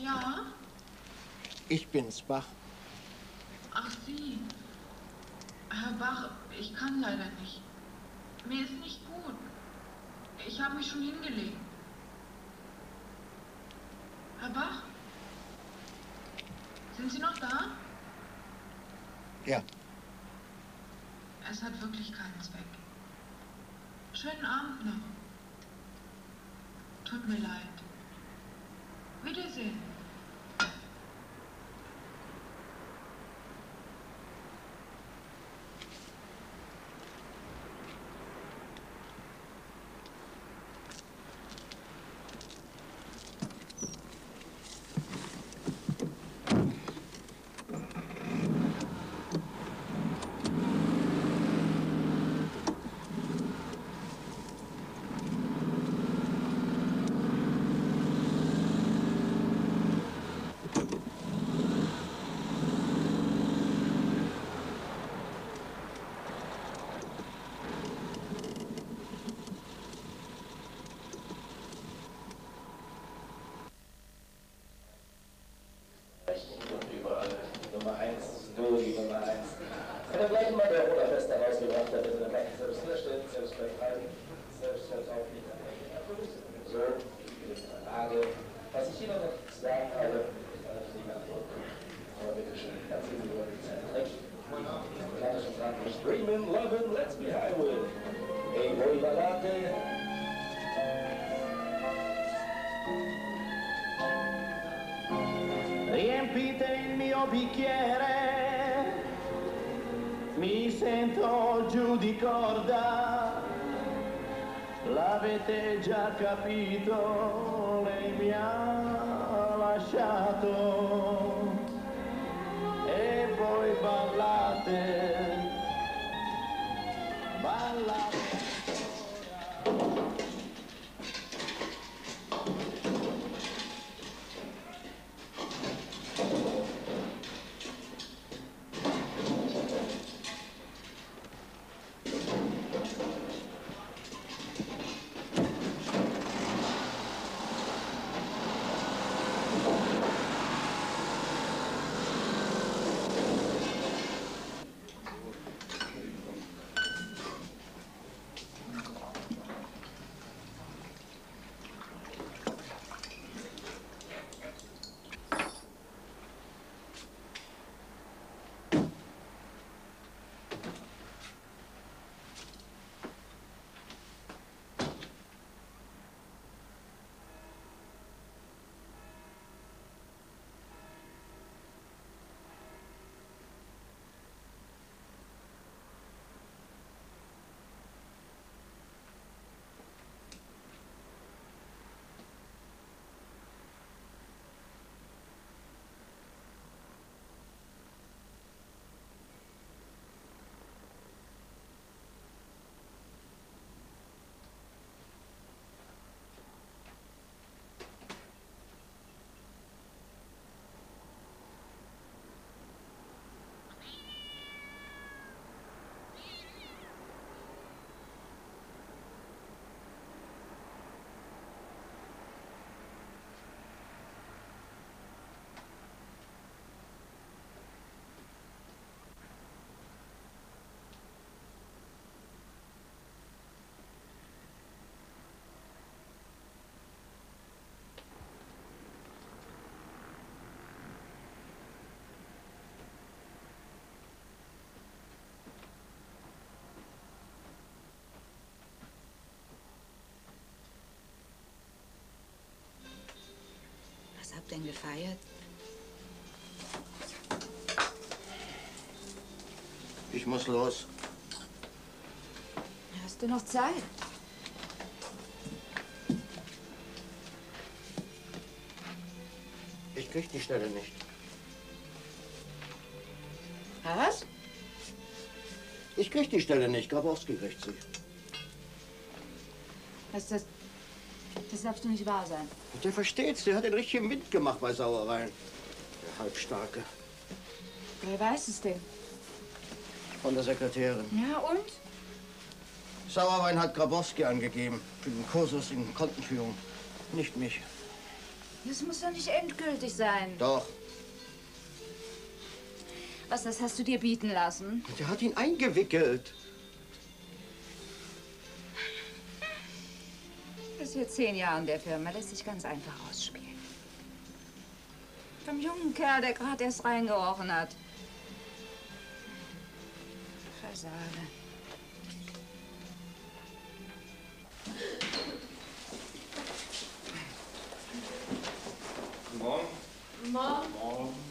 Ja? Ich bin's, Bach. Ach, Sie. Herr Bach, ich kann leider nicht. Mir ist nicht gut. Ich habe mich schon hingelegt. Herr Bach? Sind Sie noch da? Ja. Es hat wirklich keinen Zweck. Schönen Abend noch. Tut mir leid. vergleichen der Ruderfeste rausgebracht hat, also der macht selbst herstellen, selbst vertreiben, selbst verkaufen. So, Frage. Was ich Ihnen noch sagen habe, aber bitte schön, ganz in Ruhe, recht. Kanadische Fragen. Streamen, loving, let's be highway. Hey, voi ballate. Riempite il mio bicchiere mi sento giù di corda, l'avete già capito, lei mi ha lasciato e voi ballate, ballate. Habt denn gefeiert? Ich muss los. Hast du noch Zeit? Ich krieg die Stelle nicht. Was? Ich krieg die Stelle nicht. Grabowski kriegt sie. Das, das, das darfst du nicht wahr sein. Der versteht's. Der hat den richtigen Wind gemacht bei Sauereien. Der Halbstarke. Wer weiß es denn? Von der Sekretärin. Ja, und? Sauerwein hat Grabowski angegeben. Für den Kursus in Kontenführung. Nicht mich. Das muss doch nicht endgültig sein. Doch. Was, das hast du dir bieten lassen? Der hat ihn eingewickelt. Das ist jetzt zehn Jahre in der Firma, lässt sich ganz einfach ausspielen. Vom jungen Kerl, der gerade erst reingerochen hat. Versage. Guten Morgen. Morgen. Morgen.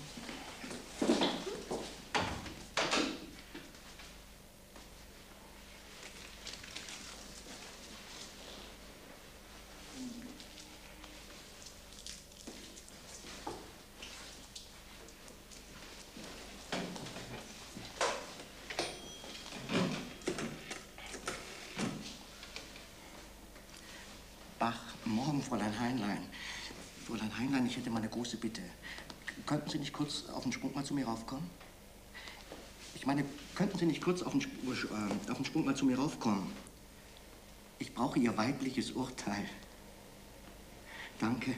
Bach, morgen, Fräulein Heinlein. Fräulein Heinlein, ich hätte mal eine große Bitte. Könnten Sie nicht kurz auf den Sprung mal zu mir raufkommen? Ich meine, könnten Sie nicht kurz auf den, Sp äh, auf den Sprung mal zu mir raufkommen? Ich brauche Ihr weibliches Urteil. Danke.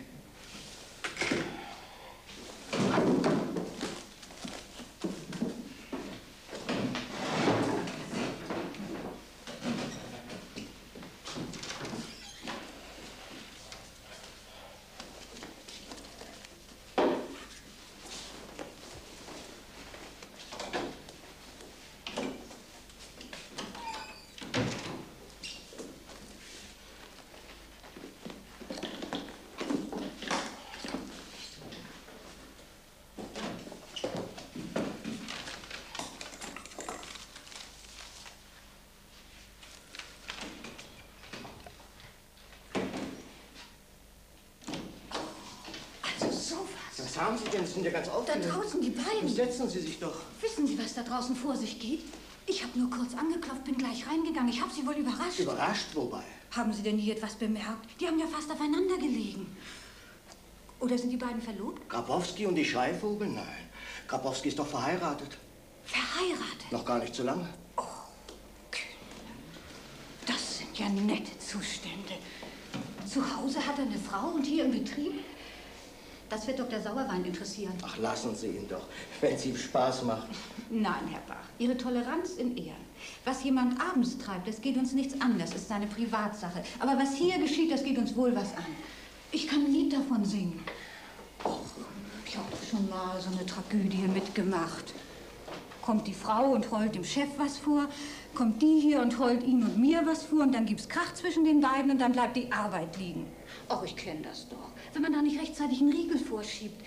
Haben Sie denn? Sie sind ja ganz Da aufgeregt. draußen die beiden. Setzen Sie sich doch. Wissen Sie, was da draußen vor sich geht? Ich habe nur kurz angeklopft, bin gleich reingegangen. Ich habe Sie wohl überrascht. Überrascht, wobei? Haben Sie denn hier etwas bemerkt? Die haben ja fast aufeinander gelegen. Oder sind die beiden verlobt? Grabowski und die Schreivogel? Nein. Grabowski ist doch verheiratet. Verheiratet? Noch gar nicht so lange. Das sind ja nette Zustände. Zu Hause hat er eine Frau und hier im Betrieb? Das wird Dr. Sauerwein interessieren. Ach, lassen Sie ihn doch, wenn es ihm Spaß macht. Nein, Herr Bach, Ihre Toleranz in Ehren. Was jemand abends treibt, das geht uns nichts an, das ist seine Privatsache. Aber was hier geschieht, das geht uns wohl was an. Ich kann ein Lied davon singen. Och, ich habe schon mal so eine Tragödie mitgemacht. Kommt die Frau und heult dem Chef was vor, kommt die hier und heult ihm und mir was vor und dann gibt's Krach zwischen den beiden und dann bleibt die Arbeit liegen. Och, ich kenne das doch. Wenn man da nicht rechtzeitig einen Riegel vorschiebt.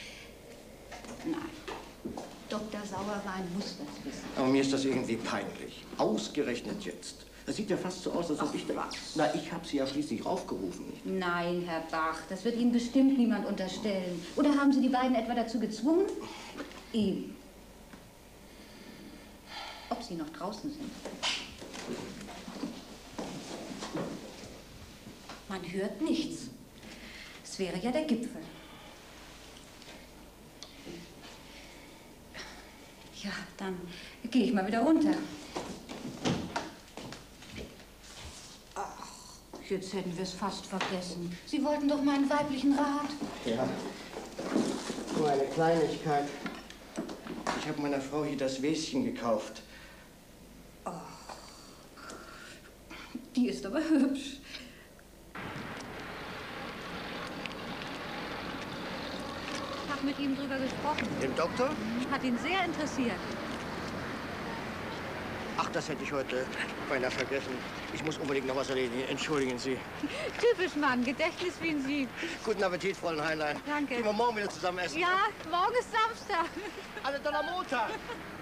Nein, Dr. Sauerwein muss das wissen. Aber mir ist das irgendwie peinlich. Ausgerechnet jetzt. Das sieht ja fast so aus, als ob ich da... Na, ich habe Sie ja schließlich raufgerufen. nicht? Nein, Herr Bach, das wird Ihnen bestimmt niemand unterstellen. Oder haben Sie die beiden etwa dazu gezwungen? Eben. Ob Sie noch draußen sind? Man hört nichts. Wäre ja der Gipfel. Ja, dann gehe ich mal wieder runter. Ach, jetzt hätten wir es fast vergessen. Sie wollten doch meinen weiblichen Rat. Ja. Nur eine Kleinigkeit. Ich habe meiner Frau hier das Wäschen gekauft. Die ist aber hübsch. Ich habe mit ihm drüber gesprochen. Dem Doktor? Hat ihn sehr interessiert. Ach, das hätte ich heute beinahe vergessen. Ich muss unbedingt noch was erledigen. Entschuldigen Sie. Typisch Mann, Gedächtnis wie ein Sieb. Guten Appetit, Fräulein Heinlein. Danke. Gehen wir morgen wieder zusammen essen. Ja, morgen ist Samstag. Alle dann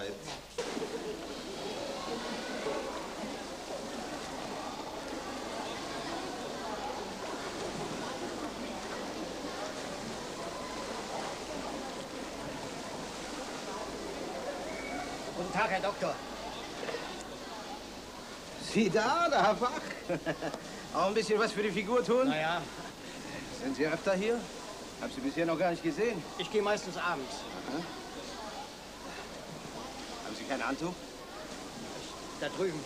Mahlzeit. Guten Tag, Herr Doktor. Sie da, der Herr Bach? Auch ein bisschen was für die Figur tun? Na ja. Sind Sie öfter hier? Hab Sie bisher noch gar nicht gesehen. Ich gehe meistens abends. Haben Sie kein Handtuch? Da drüben.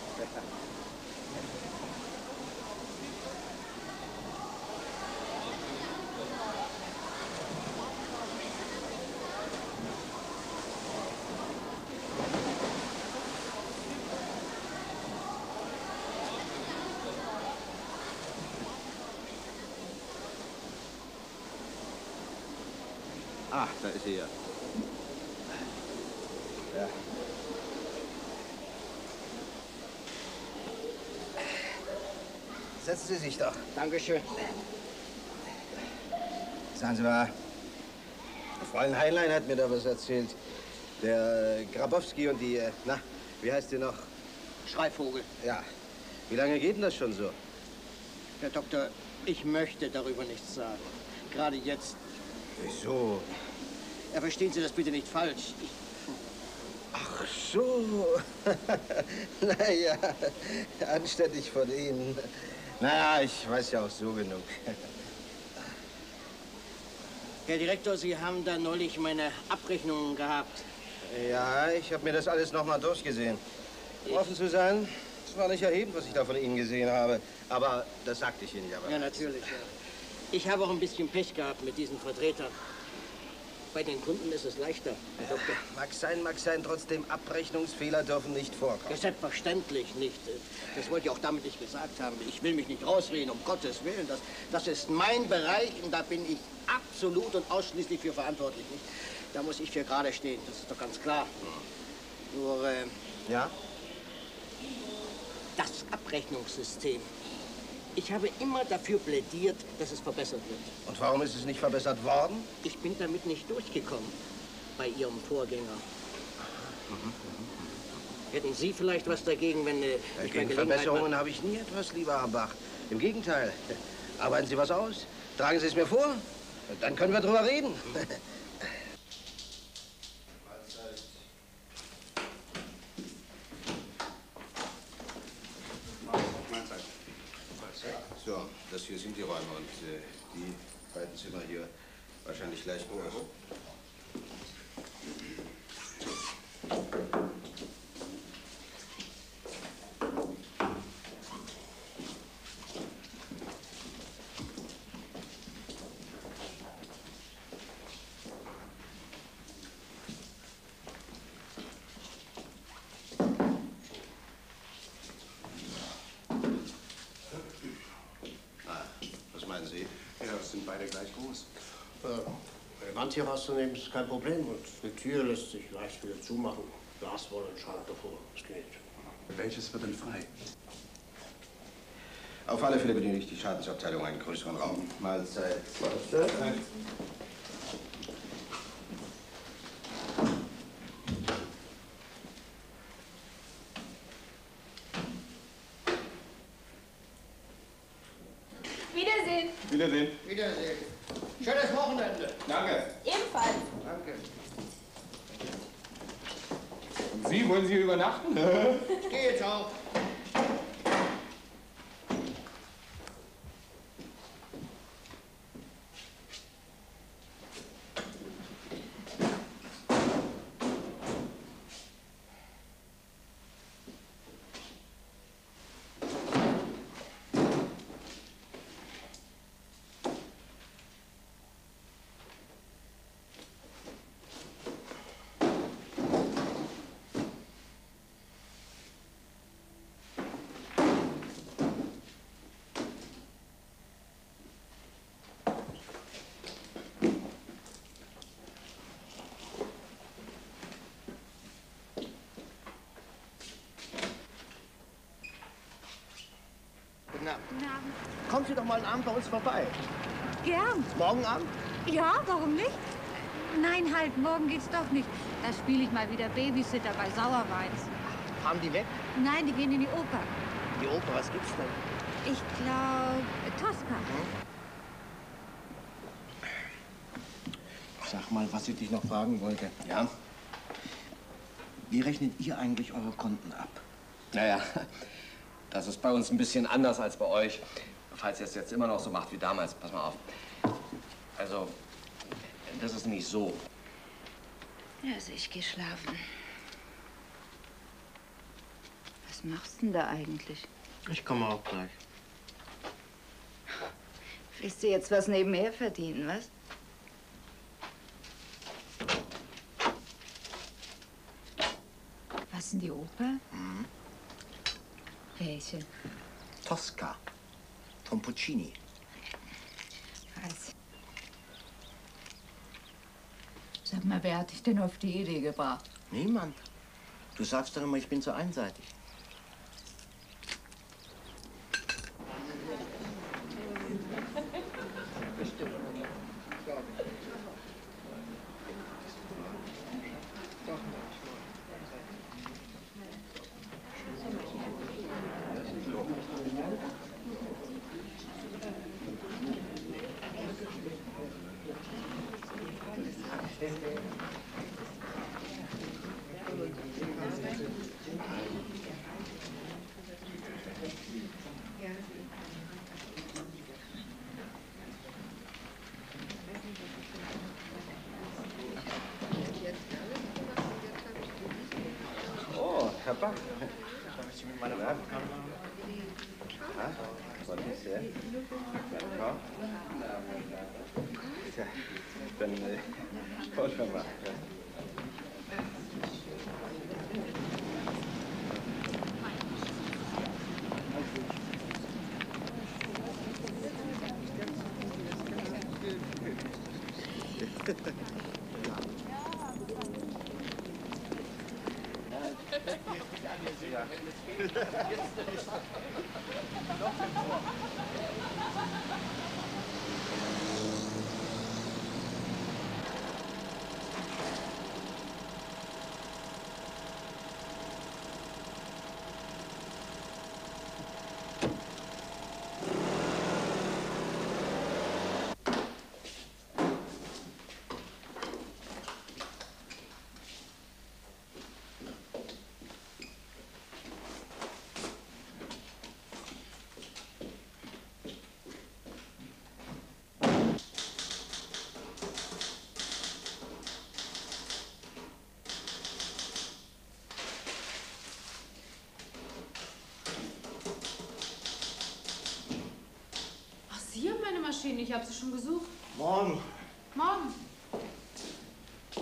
Ach, da ist sie ja. Ja. Setzen Sie sich doch. Dankeschön. Sagen Sie mal, Fräulein Heinlein hat mir da was erzählt. Der Grabowski und die, äh, na, wie heißt die noch? Schreivogel. Ja. Wie lange geht denn das schon so? Herr Doktor, ich möchte darüber nichts sagen. Gerade jetzt. Wieso? Ja, verstehen Sie das bitte nicht falsch. Ich, Ach so. naja, anständig von Ihnen. Naja, ich weiß ja auch so genug. Herr Direktor, Sie haben da neulich meine Abrechnungen gehabt. Ja, ich habe mir das alles noch mal durchgesehen. Um offen zu sein, es war nicht erhebend, was ich da von Ihnen gesehen habe. Aber das sagte ich Ihnen ja. Ja, natürlich. Ja. Ich habe auch ein bisschen Pech gehabt mit diesen Vertretern. Bei den Kunden ist es leichter, Herr Doktor. Mag sein, mag sein. Trotzdem, Abrechnungsfehler dürfen nicht vorkommen. Ja, selbstverständlich nicht. Das wollte ich auch damit nicht gesagt haben. Ich will mich nicht rausreden, um Gottes Willen. Das, das ist mein Bereich und da bin ich absolut und ausschließlich für verantwortlich. Nicht? Da muss ich für gerade stehen, das ist doch ganz klar. Nur, äh, Ja? das Abrechnungssystem. Ich habe immer dafür plädiert, dass es verbessert wird. Und warum ist es nicht verbessert worden? Ich bin damit nicht durchgekommen bei Ihrem Vorgänger. Hätten Sie vielleicht was dagegen, wenn äh, ich bei Gegen Verbesserungen habe ich nie etwas, lieber Herr Bach. Im Gegenteil. Arbeiten Sie was aus. Tragen Sie es mir vor. Dann können wir drüber reden. So, das hier sind die Räume und äh, die beiden Zimmer hier wahrscheinlich gleich groß. Ah, was meinen Sie? Ja, das sind beide gleich groß. Äh, eine Wand hier rauszunehmen ist kein Problem und eine Tür lässt sich leicht wieder zumachen. Glaswolle und Schrank davor, das geht. Welches wird denn frei? Auf alle Fälle benötigt die Schadensabteilung einen größeren Raum. Mahlzeit. Mahlzeit. Wiedersehen. Wiedersehen. Wiedersehen. Schönes Wochenende. Danke. Ebenfalls. Danke. Und Sie, wollen Sie hier übernachten? Ich gehe jetzt auch. Guten Abend. Kommen Sie doch mal einen Abend bei uns vorbei. Gern. Morgen Abend? Ja, warum nicht? Nein, halt, morgen geht's doch nicht. Da spiele ich mal wieder Babysitter bei Sauerweins. Fahren die weg? Nein, die gehen in die Oper. Die Oper, was gibt's denn? Ich glaube, Tosca. Sag mal, was ich dich noch fragen wollte. Ja? Wie rechnet ihr eigentlich eure Konten ab? Naja, das ist bei uns ein bisschen anders als bei euch. Falls ihr es jetzt immer noch so macht wie damals, pass mal auf. Also, das ist nicht so. Also ich gehe schlafen. Was machst denn da eigentlich? Ich komme auch gleich. Willst du jetzt was nebenher verdienen? Was denn die Oper? Welche? Tosca von Puccini. Was? Sag mal, wer hat dich denn auf die Idee gebracht? Niemand. Du sagst doch immer, ich bin zu einseitig. Jetzt ist der Noch Sie haben meine Maschine. Ich habe sie schon gesucht. Morgen. Morgen.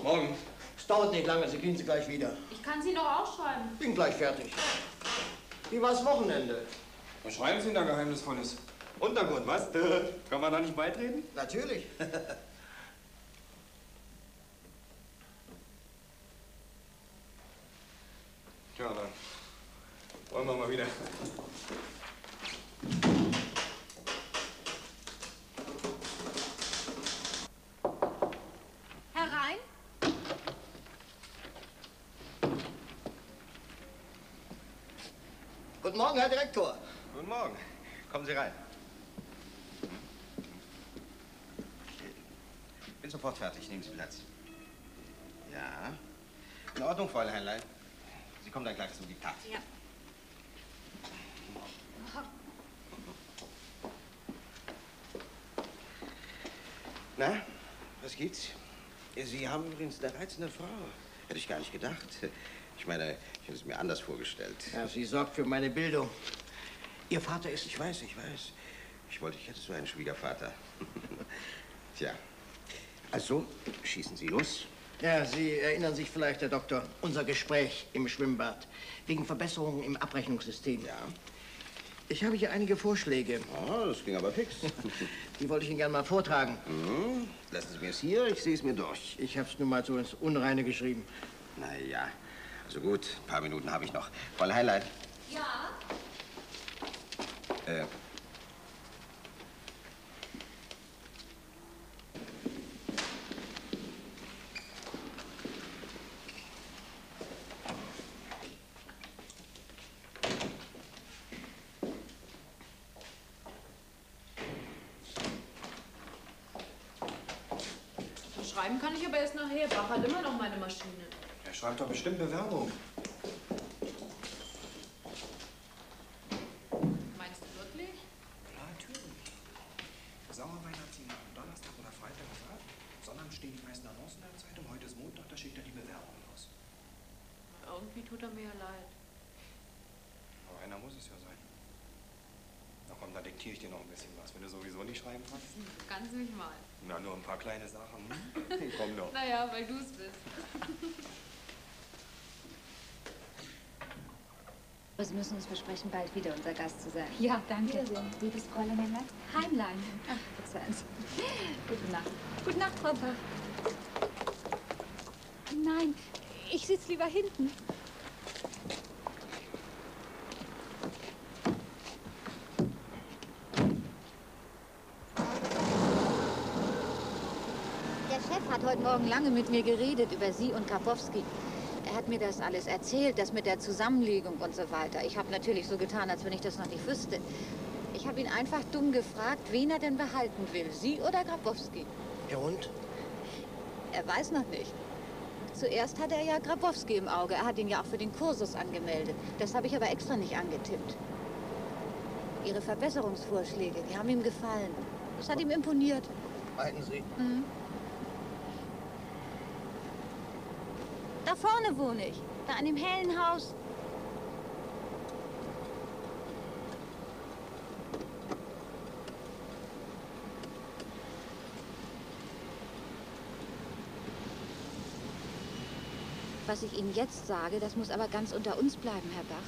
Morgen. Es dauert nicht lange, Sie kriegen sie gleich wieder. Ich kann sie noch ausschreiben. Bin gleich fertig. Wie war's Wochenende? Was schreiben Sie denn da Geheimnisvolles? Untergrund, was? Kann man da nicht beitreten? Natürlich. Tja, dann wollen wir mal wieder. Herein? Guten Morgen, Herr Direktor. Guten Morgen. Kommen Sie rein. Bin sofort fertig. Nehmen Sie Platz. Ja. In Ordnung, Fräulein Heinlein. Sie kommen dann gleich zum Diktat. Ja. Na, was gibt's? Sie haben übrigens eine reizende Frau. Hätte ich gar nicht gedacht. Ich meine, ich hätte es mir anders vorgestellt. Ja, sie sorgt für meine Bildung. Ihr Vater ist, ich weiß, ich weiß. Ich wollte, ich hätte so einen Schwiegervater. Tja. Also, schießen Sie los. Ja, Sie erinnern sich vielleicht, Herr Doktor, unser Gespräch im Schwimmbad wegen Verbesserungen im Abrechnungssystem. Ja. Ich habe hier einige Vorschläge. Oh, das ging aber fix. Die wollte ich Ihnen gerne mal vortragen. Hm, lassen Sie mir es hier, ich sehe es mir durch. Ich habe es nur mal so ins Unreine geschrieben. Na ja, also gut, ein paar Minuten habe ich noch. Fräulein Heinlein, Ja? Äh, Schreiben kann ich aber erst nachher. Bach hat immer noch meine Maschine. Er schreibt doch bestimmt Bewerbung. Meinst du wirklich? Ja, natürlich. Sauerwein hat sie am Donnerstag oder Freitag gesagt. Sonnabend stehen die meisten Annoncen in der Zeitung. Heute ist Montag, da schickt er die Bewerbung los. Irgendwie tut er mir ja leid. Aber einer muss es ja sein. Na komm, dann diktiere ich dir noch ein bisschen was, wenn du sowieso nicht schreiben kannst. Kannst mich mal. Na, nur ein paar kleine Sachen. Hm? Komm doch. Naja, weil du es bist. Wir müssen uns versprechen, bald wieder unser Gast zu sein. Ja, danke. Wiedersehen, liebes Fräulein Heinlein. Heimlein. Ach, verzeihen Sie. Gute Nacht. Gute Nacht, Frau Bach. Nein, ich sitze lieber hinten. Der Chef hat heute Morgen lange mit mir geredet über Sie und Grabowski. Er hat mir das alles erzählt, das mit der Zusammenlegung und so weiter. Ich habe natürlich so getan, als wenn ich das noch nicht wüsste. Ich habe ihn einfach dumm gefragt, wen er denn behalten will, Sie oder Grabowski. Ja und? Er weiß noch nicht. Zuerst hat er ja Grabowski im Auge. Er hat ihn ja auch für den Kursus angemeldet. Das habe ich aber extra nicht angetippt. Ihre Verbesserungsvorschläge, die haben ihm gefallen. Das hat ihm imponiert. Meinen Sie? Mhm. Straße wohne ich. Da an dem hellen Haus. Was ich Ihnen jetzt sage, das muss aber ganz unter uns bleiben, Herr Bach.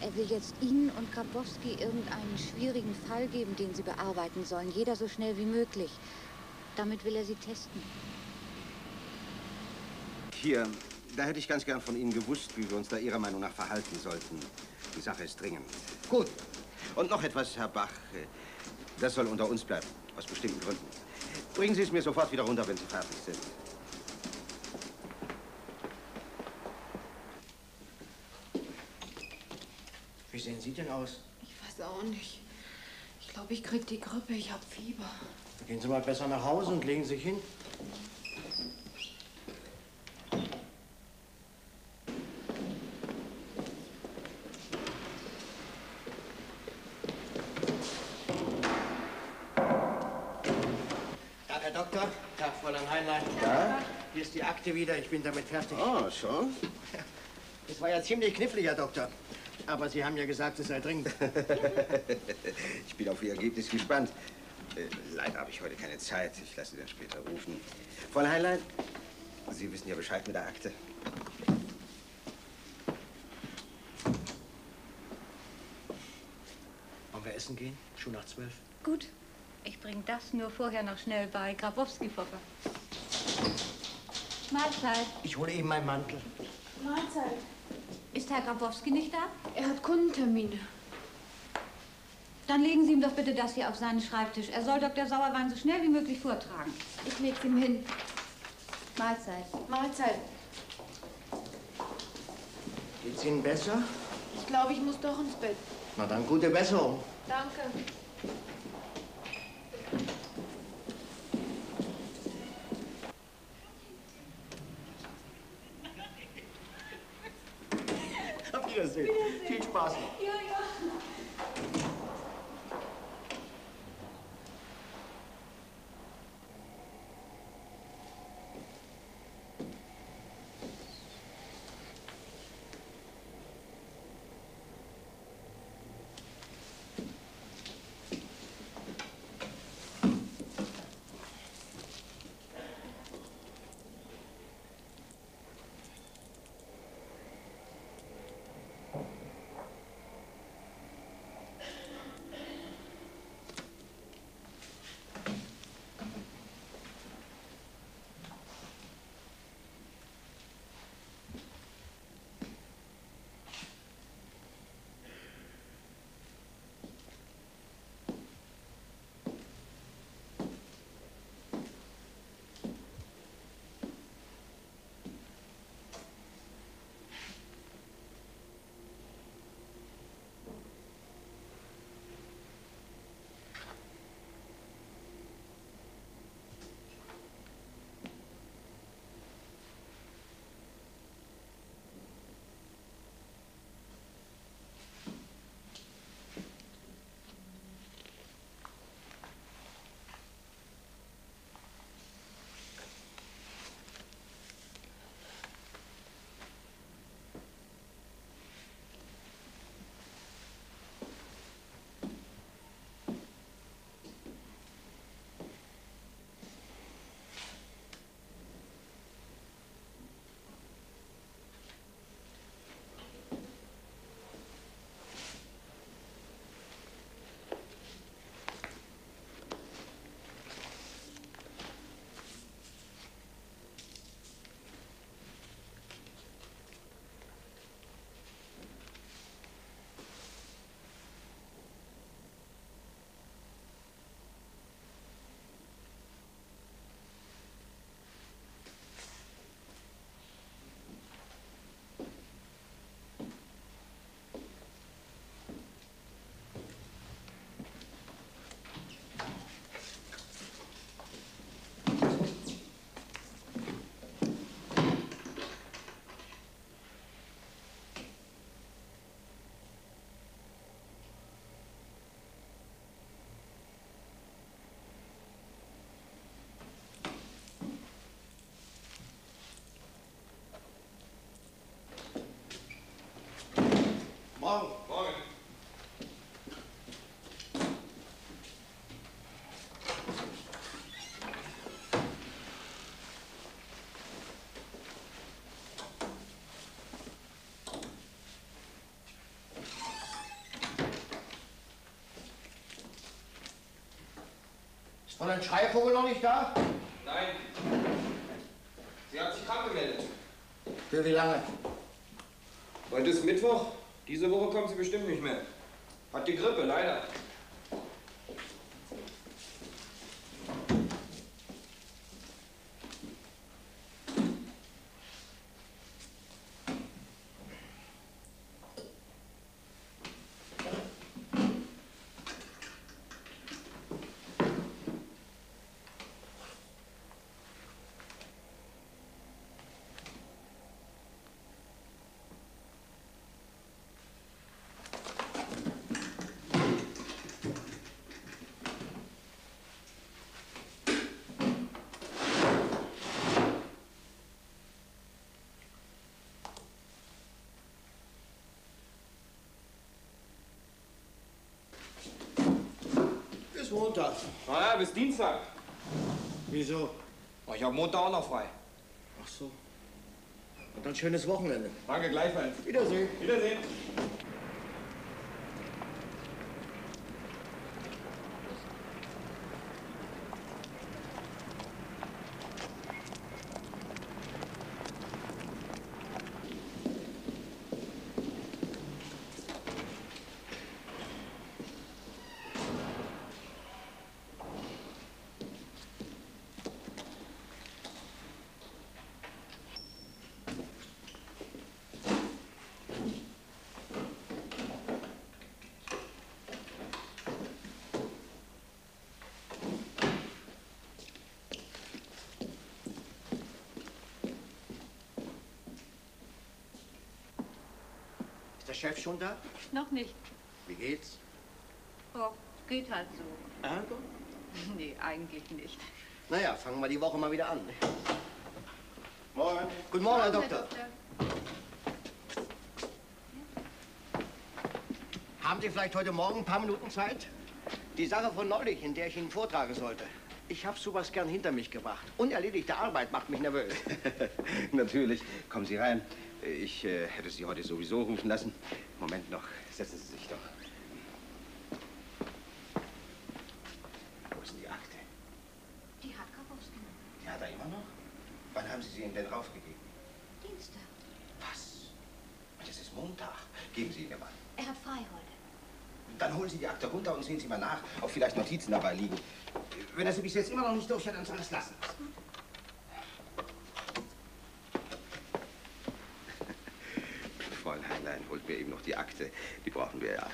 Er will jetzt Ihnen und Grabowski irgendeinen schwierigen Fall geben, den Sie bearbeiten sollen. Jeder so schnell wie möglich. Damit will er Sie testen. Hier, da hätte ich ganz gern von Ihnen gewusst, wie wir uns da Ihrer Meinung nach verhalten sollten. Die Sache ist dringend. Gut. Und noch etwas, Herr Bach. Das soll unter uns bleiben, aus bestimmten Gründen. Bringen Sie es mir sofort wieder runter, wenn Sie fertig sind. Wie sehen Sie denn aus? Ich weiß auch nicht. Ich glaube, ich krieg die Grippe. Ich habe Fieber. Gehen Sie mal besser nach Hause und legen sich hin. Doktor. Tag, Fräulein Heinlein. Ja? Hier ist die Akte wieder. Ich bin damit fertig. Oh, schon? Das war ja ziemlich knifflig, Herr Doktor. Aber Sie haben ja gesagt, es sei dringend. ich bin auf Ihr Ergebnis gespannt. Äh, leider habe ich heute keine Zeit. Ich lasse Sie dann später rufen. Fräulein Heinlein, Sie wissen ja Bescheid mit der Akte. Wollen wir essen gehen? Schon nach zwölf. Gut, ich bringe das nur vorher noch schnell bei Grabowski vorbei. Mahlzeit. Ich hole eben meinen Mantel. Mahlzeit. Ist Herr Grabowski nicht da? Er hat Kundentermine. Dann legen Sie ihm doch bitte das hier auf seinen Schreibtisch. Er soll Dr. Sauerwein so schnell wie möglich vortragen. Ich leg's ihm hin. Mahlzeit. Mahlzeit. Geht's Ihnen besser? Ich glaube, ich muss doch ins Bett. Na dann gute Besserung. Danke. Fräulein Schreivogel noch nicht da? Nein. Sie hat sich krank gemeldet. Für wie lange? Heute ist Mittwoch. Diese Woche kommt sie bestimmt nicht mehr. Hat die Grippe, leider. Montag. Naja, bis Dienstag. Wieso? Oh, ich habe Montag auch noch frei. Ach so. Und dann schönes Wochenende. Danke, gleichfalls. Wiedersehen. Wiedersehen. Der Chef schon da? Noch nicht. Wie geht's? Oh, geht halt so. Ärger? Nee, eigentlich nicht. Naja, fangen wir die Woche mal wieder an. Morgen. Guten Morgen, Herr Doktor. Haben Sie vielleicht heute Morgen ein paar Minuten Zeit? Die Sache von neulich, in der ich Ihnen vortragen sollte. Ich habe sowas gern hinter mich gebracht. Unerledigte Arbeit macht mich nervös. Natürlich. Kommen Sie rein. Ich äh, hätte Sie heute sowieso rufen lassen. Moment noch. Setzen Sie sich doch. Wo ist denn die Akte? Die hat Grabowski. Die hat er immer noch? Wann haben Sie sie ihm denn raufgegeben? Dienstag. Was? Und es ist Montag. Geben Sie ihn mir mal. Er hat frei heute. Dann holen Sie die Akte runter und sehen Sie mal nach, ob vielleicht Notizen dabei liegen. Wenn er sie bis jetzt immer noch nicht durch hat, dann soll er es lassen. Fräuleinlein, holt mir eben noch die Akte. Die brauchen wir ja.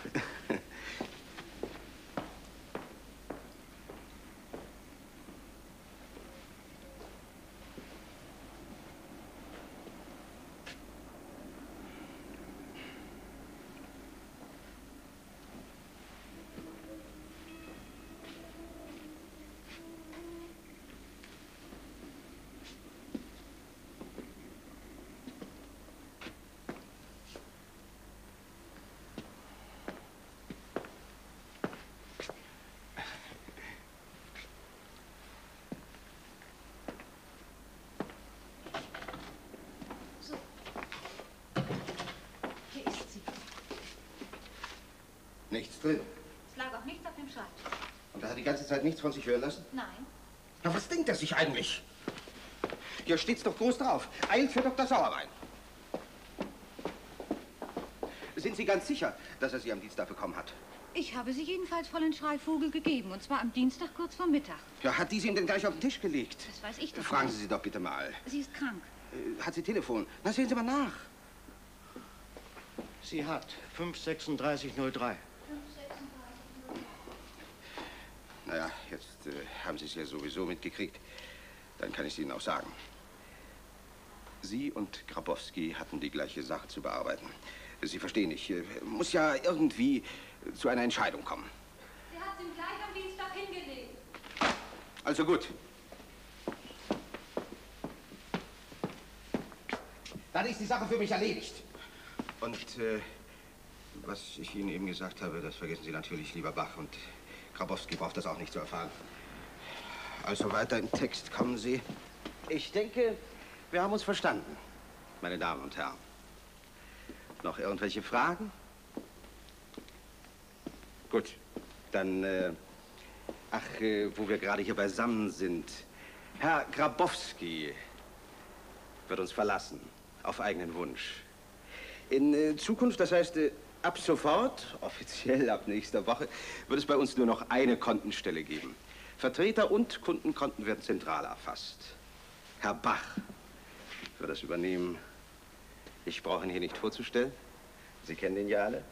Hier ist sie. Nichts drin. Es lag auch nichts auf dem Schreibtisch. Und er hat die ganze Zeit nichts von sich hören lassen? Nein. Na, was denkt er sich eigentlich? Hier steht's doch groß drauf. Eilt für Dr. Sauerwein. Sind Sie ganz sicher, dass er sie am Dienstag bekommen hat? Ich habe sie jedenfalls vollen Schreivogel gegeben. Und zwar am Dienstag kurz vor Mittag. Ja, hat die sie ihm denn gleich auf den Tisch gelegt? Das weiß ich doch Fragen nicht. Sie sie doch bitte mal. Sie ist krank. Äh, Hat sie Telefon? Na, sehen Sie mal nach. Sie hat 53603. Naja, jetzt äh, haben Sie es ja sowieso mitgekriegt. Dann kann ich es Ihnen auch sagen. Sie und Grabowski hatten die gleiche Sache zu bearbeiten. Sie verstehen, ich äh, muss ja irgendwie zu einer Entscheidung kommen. Sie hat ihm gleich am Dienstag hingelegt. Also gut. Dann ist die Sache für mich erledigt. Und äh, was ich Ihnen eben gesagt habe, das vergessen Sie natürlich, lieber Bach. Und Grabowski braucht das auch nicht zu erfahren. Also weiter im Text kommen Sie. Ich denke, wir haben uns verstanden, meine Damen und Herren. Noch irgendwelche Fragen? Gut, dann äh, Ach, äh, wo wir gerade hier beisammen sind. Herr Grabowski wird uns verlassen, auf eigenen Wunsch. In äh, Zukunft, das heißt, äh, ab sofort, offiziell ab nächster Woche, wird es bei uns nur noch eine Kontenstelle geben. Vertreter und Kundenkonten werden zentral erfasst. Herr Bach wird das übernehmen. Ich brauche ihn hier nicht vorzustellen. Sie kennen ihn ja alle.